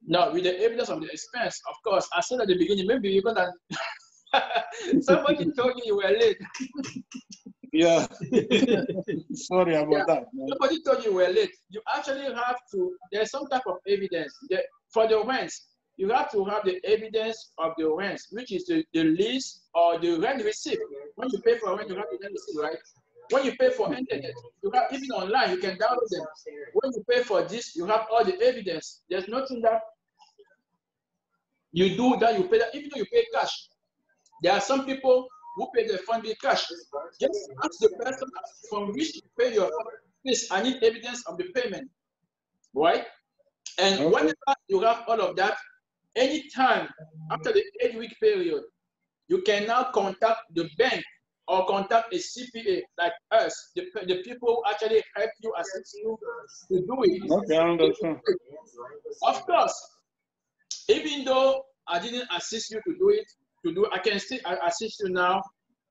No, with the evidence of the expense, of course. I said at the beginning, maybe you're gonna. Somebody told you you were late. Yeah. Sorry about Yeah. that. man. Nobody told you you were late. You actually have to. There's some type of evidence that for the rents. You have to have the evidence of the rent, which is the, the lease or the rent receipt. When you pay for rent, you have the rent receipt, right? When you pay for mm-hmm. internet, you have even online, you can download them. When you pay for this, you have all the evidence. There's nothing that you do that you pay that, even though you pay cash. There are some people who pay their phone bill cash. Just ask the person from which you pay your. Please, I need evidence of the payment, right? And whenever you have all of that, anytime after the eight-week period, you can now contact the bank or contact a CPA like us, the, the people who actually help you, assist you to do it. Okay, I understand. Of course, even though I didn't assist you to do it, to do, I can still assist you now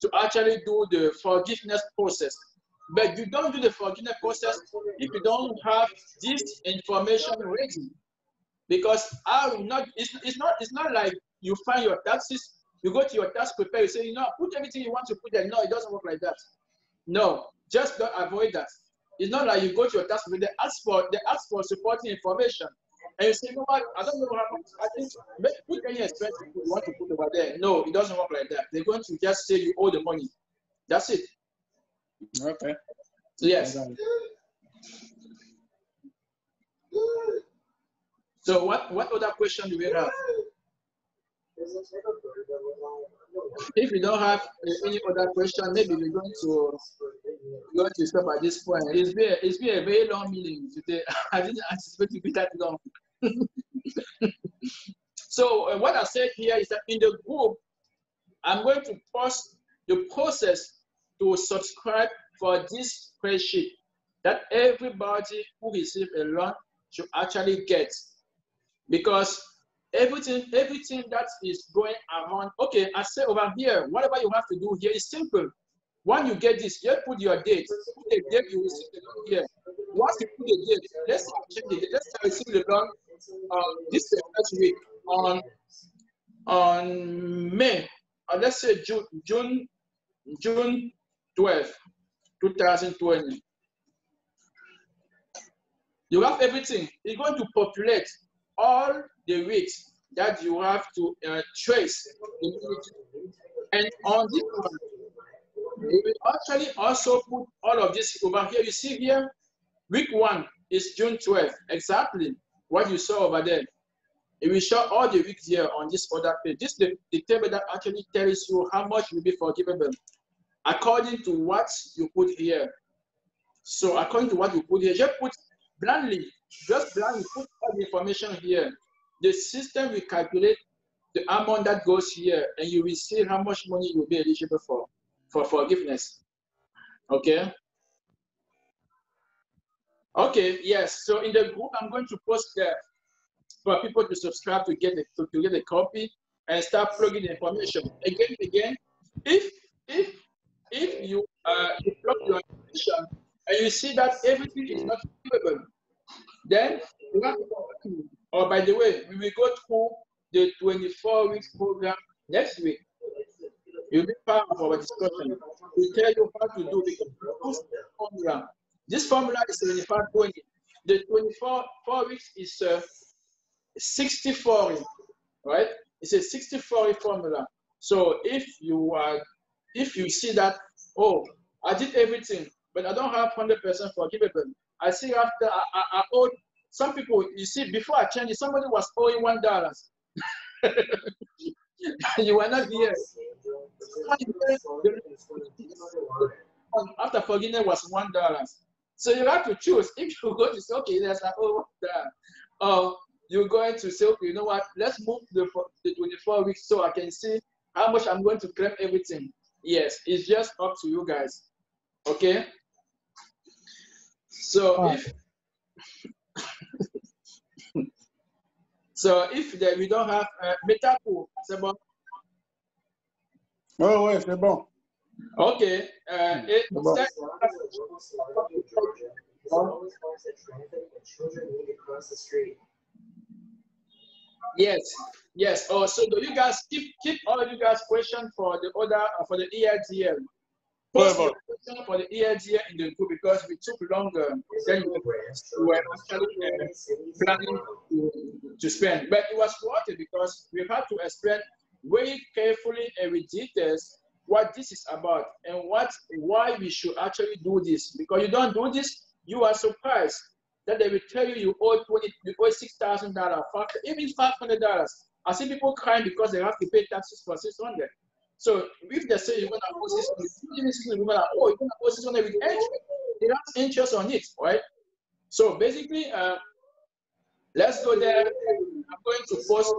to actually do the forgiveness process. But you don't do the forgiveness process if you don't have this information ready. Because I will not, it's, it's not, it's not like you find your taxes, you go to your tax preparer, you say, you know, put everything you want to put there. No, it doesn't work like that. No, just don't avoid that. It's not like you go to your tax preparer, they ask for, they ask for supporting information. And you say, you know what, I don't know how much, I think, make, put any expense you want to put over there. No, it doesn't work like that. They're going to just say you owe the money. That's it. Okay. So, Yes. So what, what other question do we have? If you don't have any other question, maybe we're going to going to stop at this point. It's been it's been a very long meeting today. I didn't anticipate to be that long. so uh, what I said here is that in the group, I'm going to post the process to subscribe for this spreadsheet that everybody who receive a loan should actually get because everything everything that is going around. Okay i say over here whatever you have to do here is simple. When you get this you put your date. Put the date you receive the loan here. Once you put the date let's change date. let's receive the loan um, this is first week on on may. Or let's say june june june 12 2020 you have everything. It's going to populate all the weeks that you have to uh, trace. And on this one, we will actually also put all of this over here. You see here, week one is June 12th, exactly what you saw over there. It will show all the weeks here on this other page. This is the, the table that actually tells you how much will be forgivable according to what you put here. So according to what you put here, just put blindly, just blindly put the information here. The system will calculate the amount that goes here, and you will see how much money you'll be eligible for, for forgiveness. Okay? Okay, yes. So in the group, I'm going to post there for people to subscribe to get a, to, to get a copy and start plugging the information. Again, again, if if if you uh, you plug your information and you see that everything is not available, then or by the way, we will go through the 24 weeks program next week. You'll be part of our discussion. We'll tell you how to do this formula. This formula is 75 20. The 24 four weeks is uh, 64, right? It's a 64 formula. So if you are, if you see that, oh, I did everything, but I don't have 100% forgivable. I see after I, I, I owed some people, you see, before I changed somebody was owing one dollar. you were not here. After forgiveness was one dollar. So you have to choose. If you go to say, okay, there's an that, uh, you're going to say, okay, you know what? Let's move the the 24 weeks so I can see how much I'm going to claim everything. Yes, it's just up to you guys. Okay. So if so if the, we don't have uh, Metapo, c'est bon. Oh, ouais, c'est bon. Okay. Uh, it, bon. Yes, yes. Oh, so do you guys keep keep all of you guys question for the other uh, for the EIDL? Post Whatever. your for the EIDL in the group because we took longer than we were actually uh, planning to, to spend. But it was worth it because we had to explain very carefully and with details what this is about and what why we should actually do this. Because you don't do this, you are surprised that they will tell you you owe twenty, you owe six thousand dollars, even five hundred dollars. I see people crying because they have to pay taxes for six hundred. So if they say you're hundred, even six hundred, you're gonna owe, you're gonna owe six hundred with interest. They have interest on it, right? So basically, uh, Let's go there. I'm going to post.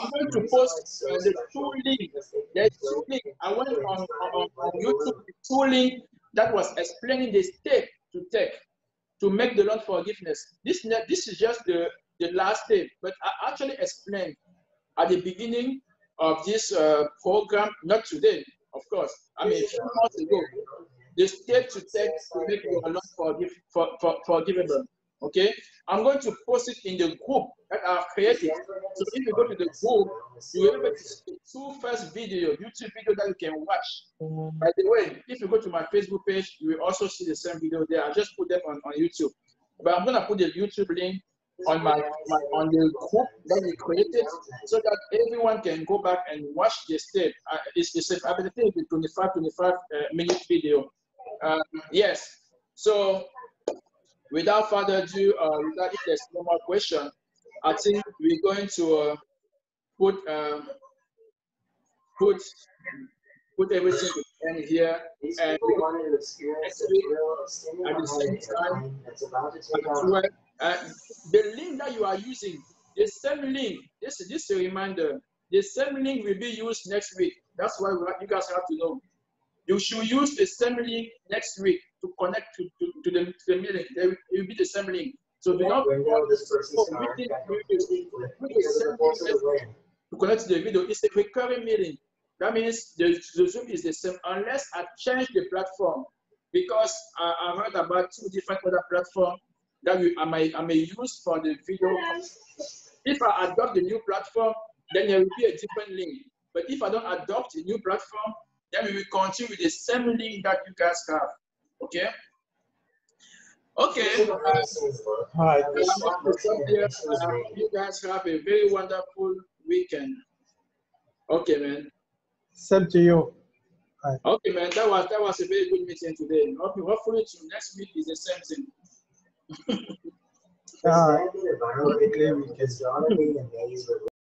I'm going to post uh, the two links. There's two link. I went on, on, on YouTube. Two link that was explaining the step to take to make the loan forgiveness. This this is just the the last step, but I actually explained at the beginning of this uh, program, not today, of course. I mean, a few months ago, the step to take to make your loan forgive, for, for, forgivable. Okay, I'm going to post it in the group that I've created. So if you go to the group, you will be able to see the two first video, YouTube video that you can watch. By the way, if you go to my Facebook page, you will also see the same video there. I just put them on, on YouTube. But I'm gonna put the YouTube link on my, my on the group that we created so that everyone can go back and watch the step. Uh, it's, it's a, I think it's a 25, 25 uh, minute video. Um, yes. So without further ado, uh, without if there's no more question, I think we're going to uh, put um, put put everything in here and next week at the same time at 12, uh, the link that you are using, the same link, this, this is a reminder, the same link will be used next week. That's why you guys have to know. You should use the same link next week to connect to, to, to, the, to the meeting. It will be the same link. So do not to connect to the video. It's a recurring meeting. That means the, the Zoom is the same unless I change the platform because I, I heard about two different other platforms that we, I, may, I may use for the video. If I adopt the new platform, then there will be a different link. But if I don't adopt a new platform, then we will continue with the same link that you guys have. Okay? Okay. Right. uh, you guys have a very wonderful weekend. Okay, man. Same to you. Hi. Okay, man. That was that was a very good meeting today. Hopefully, hopefully to next week is the same thing. Right.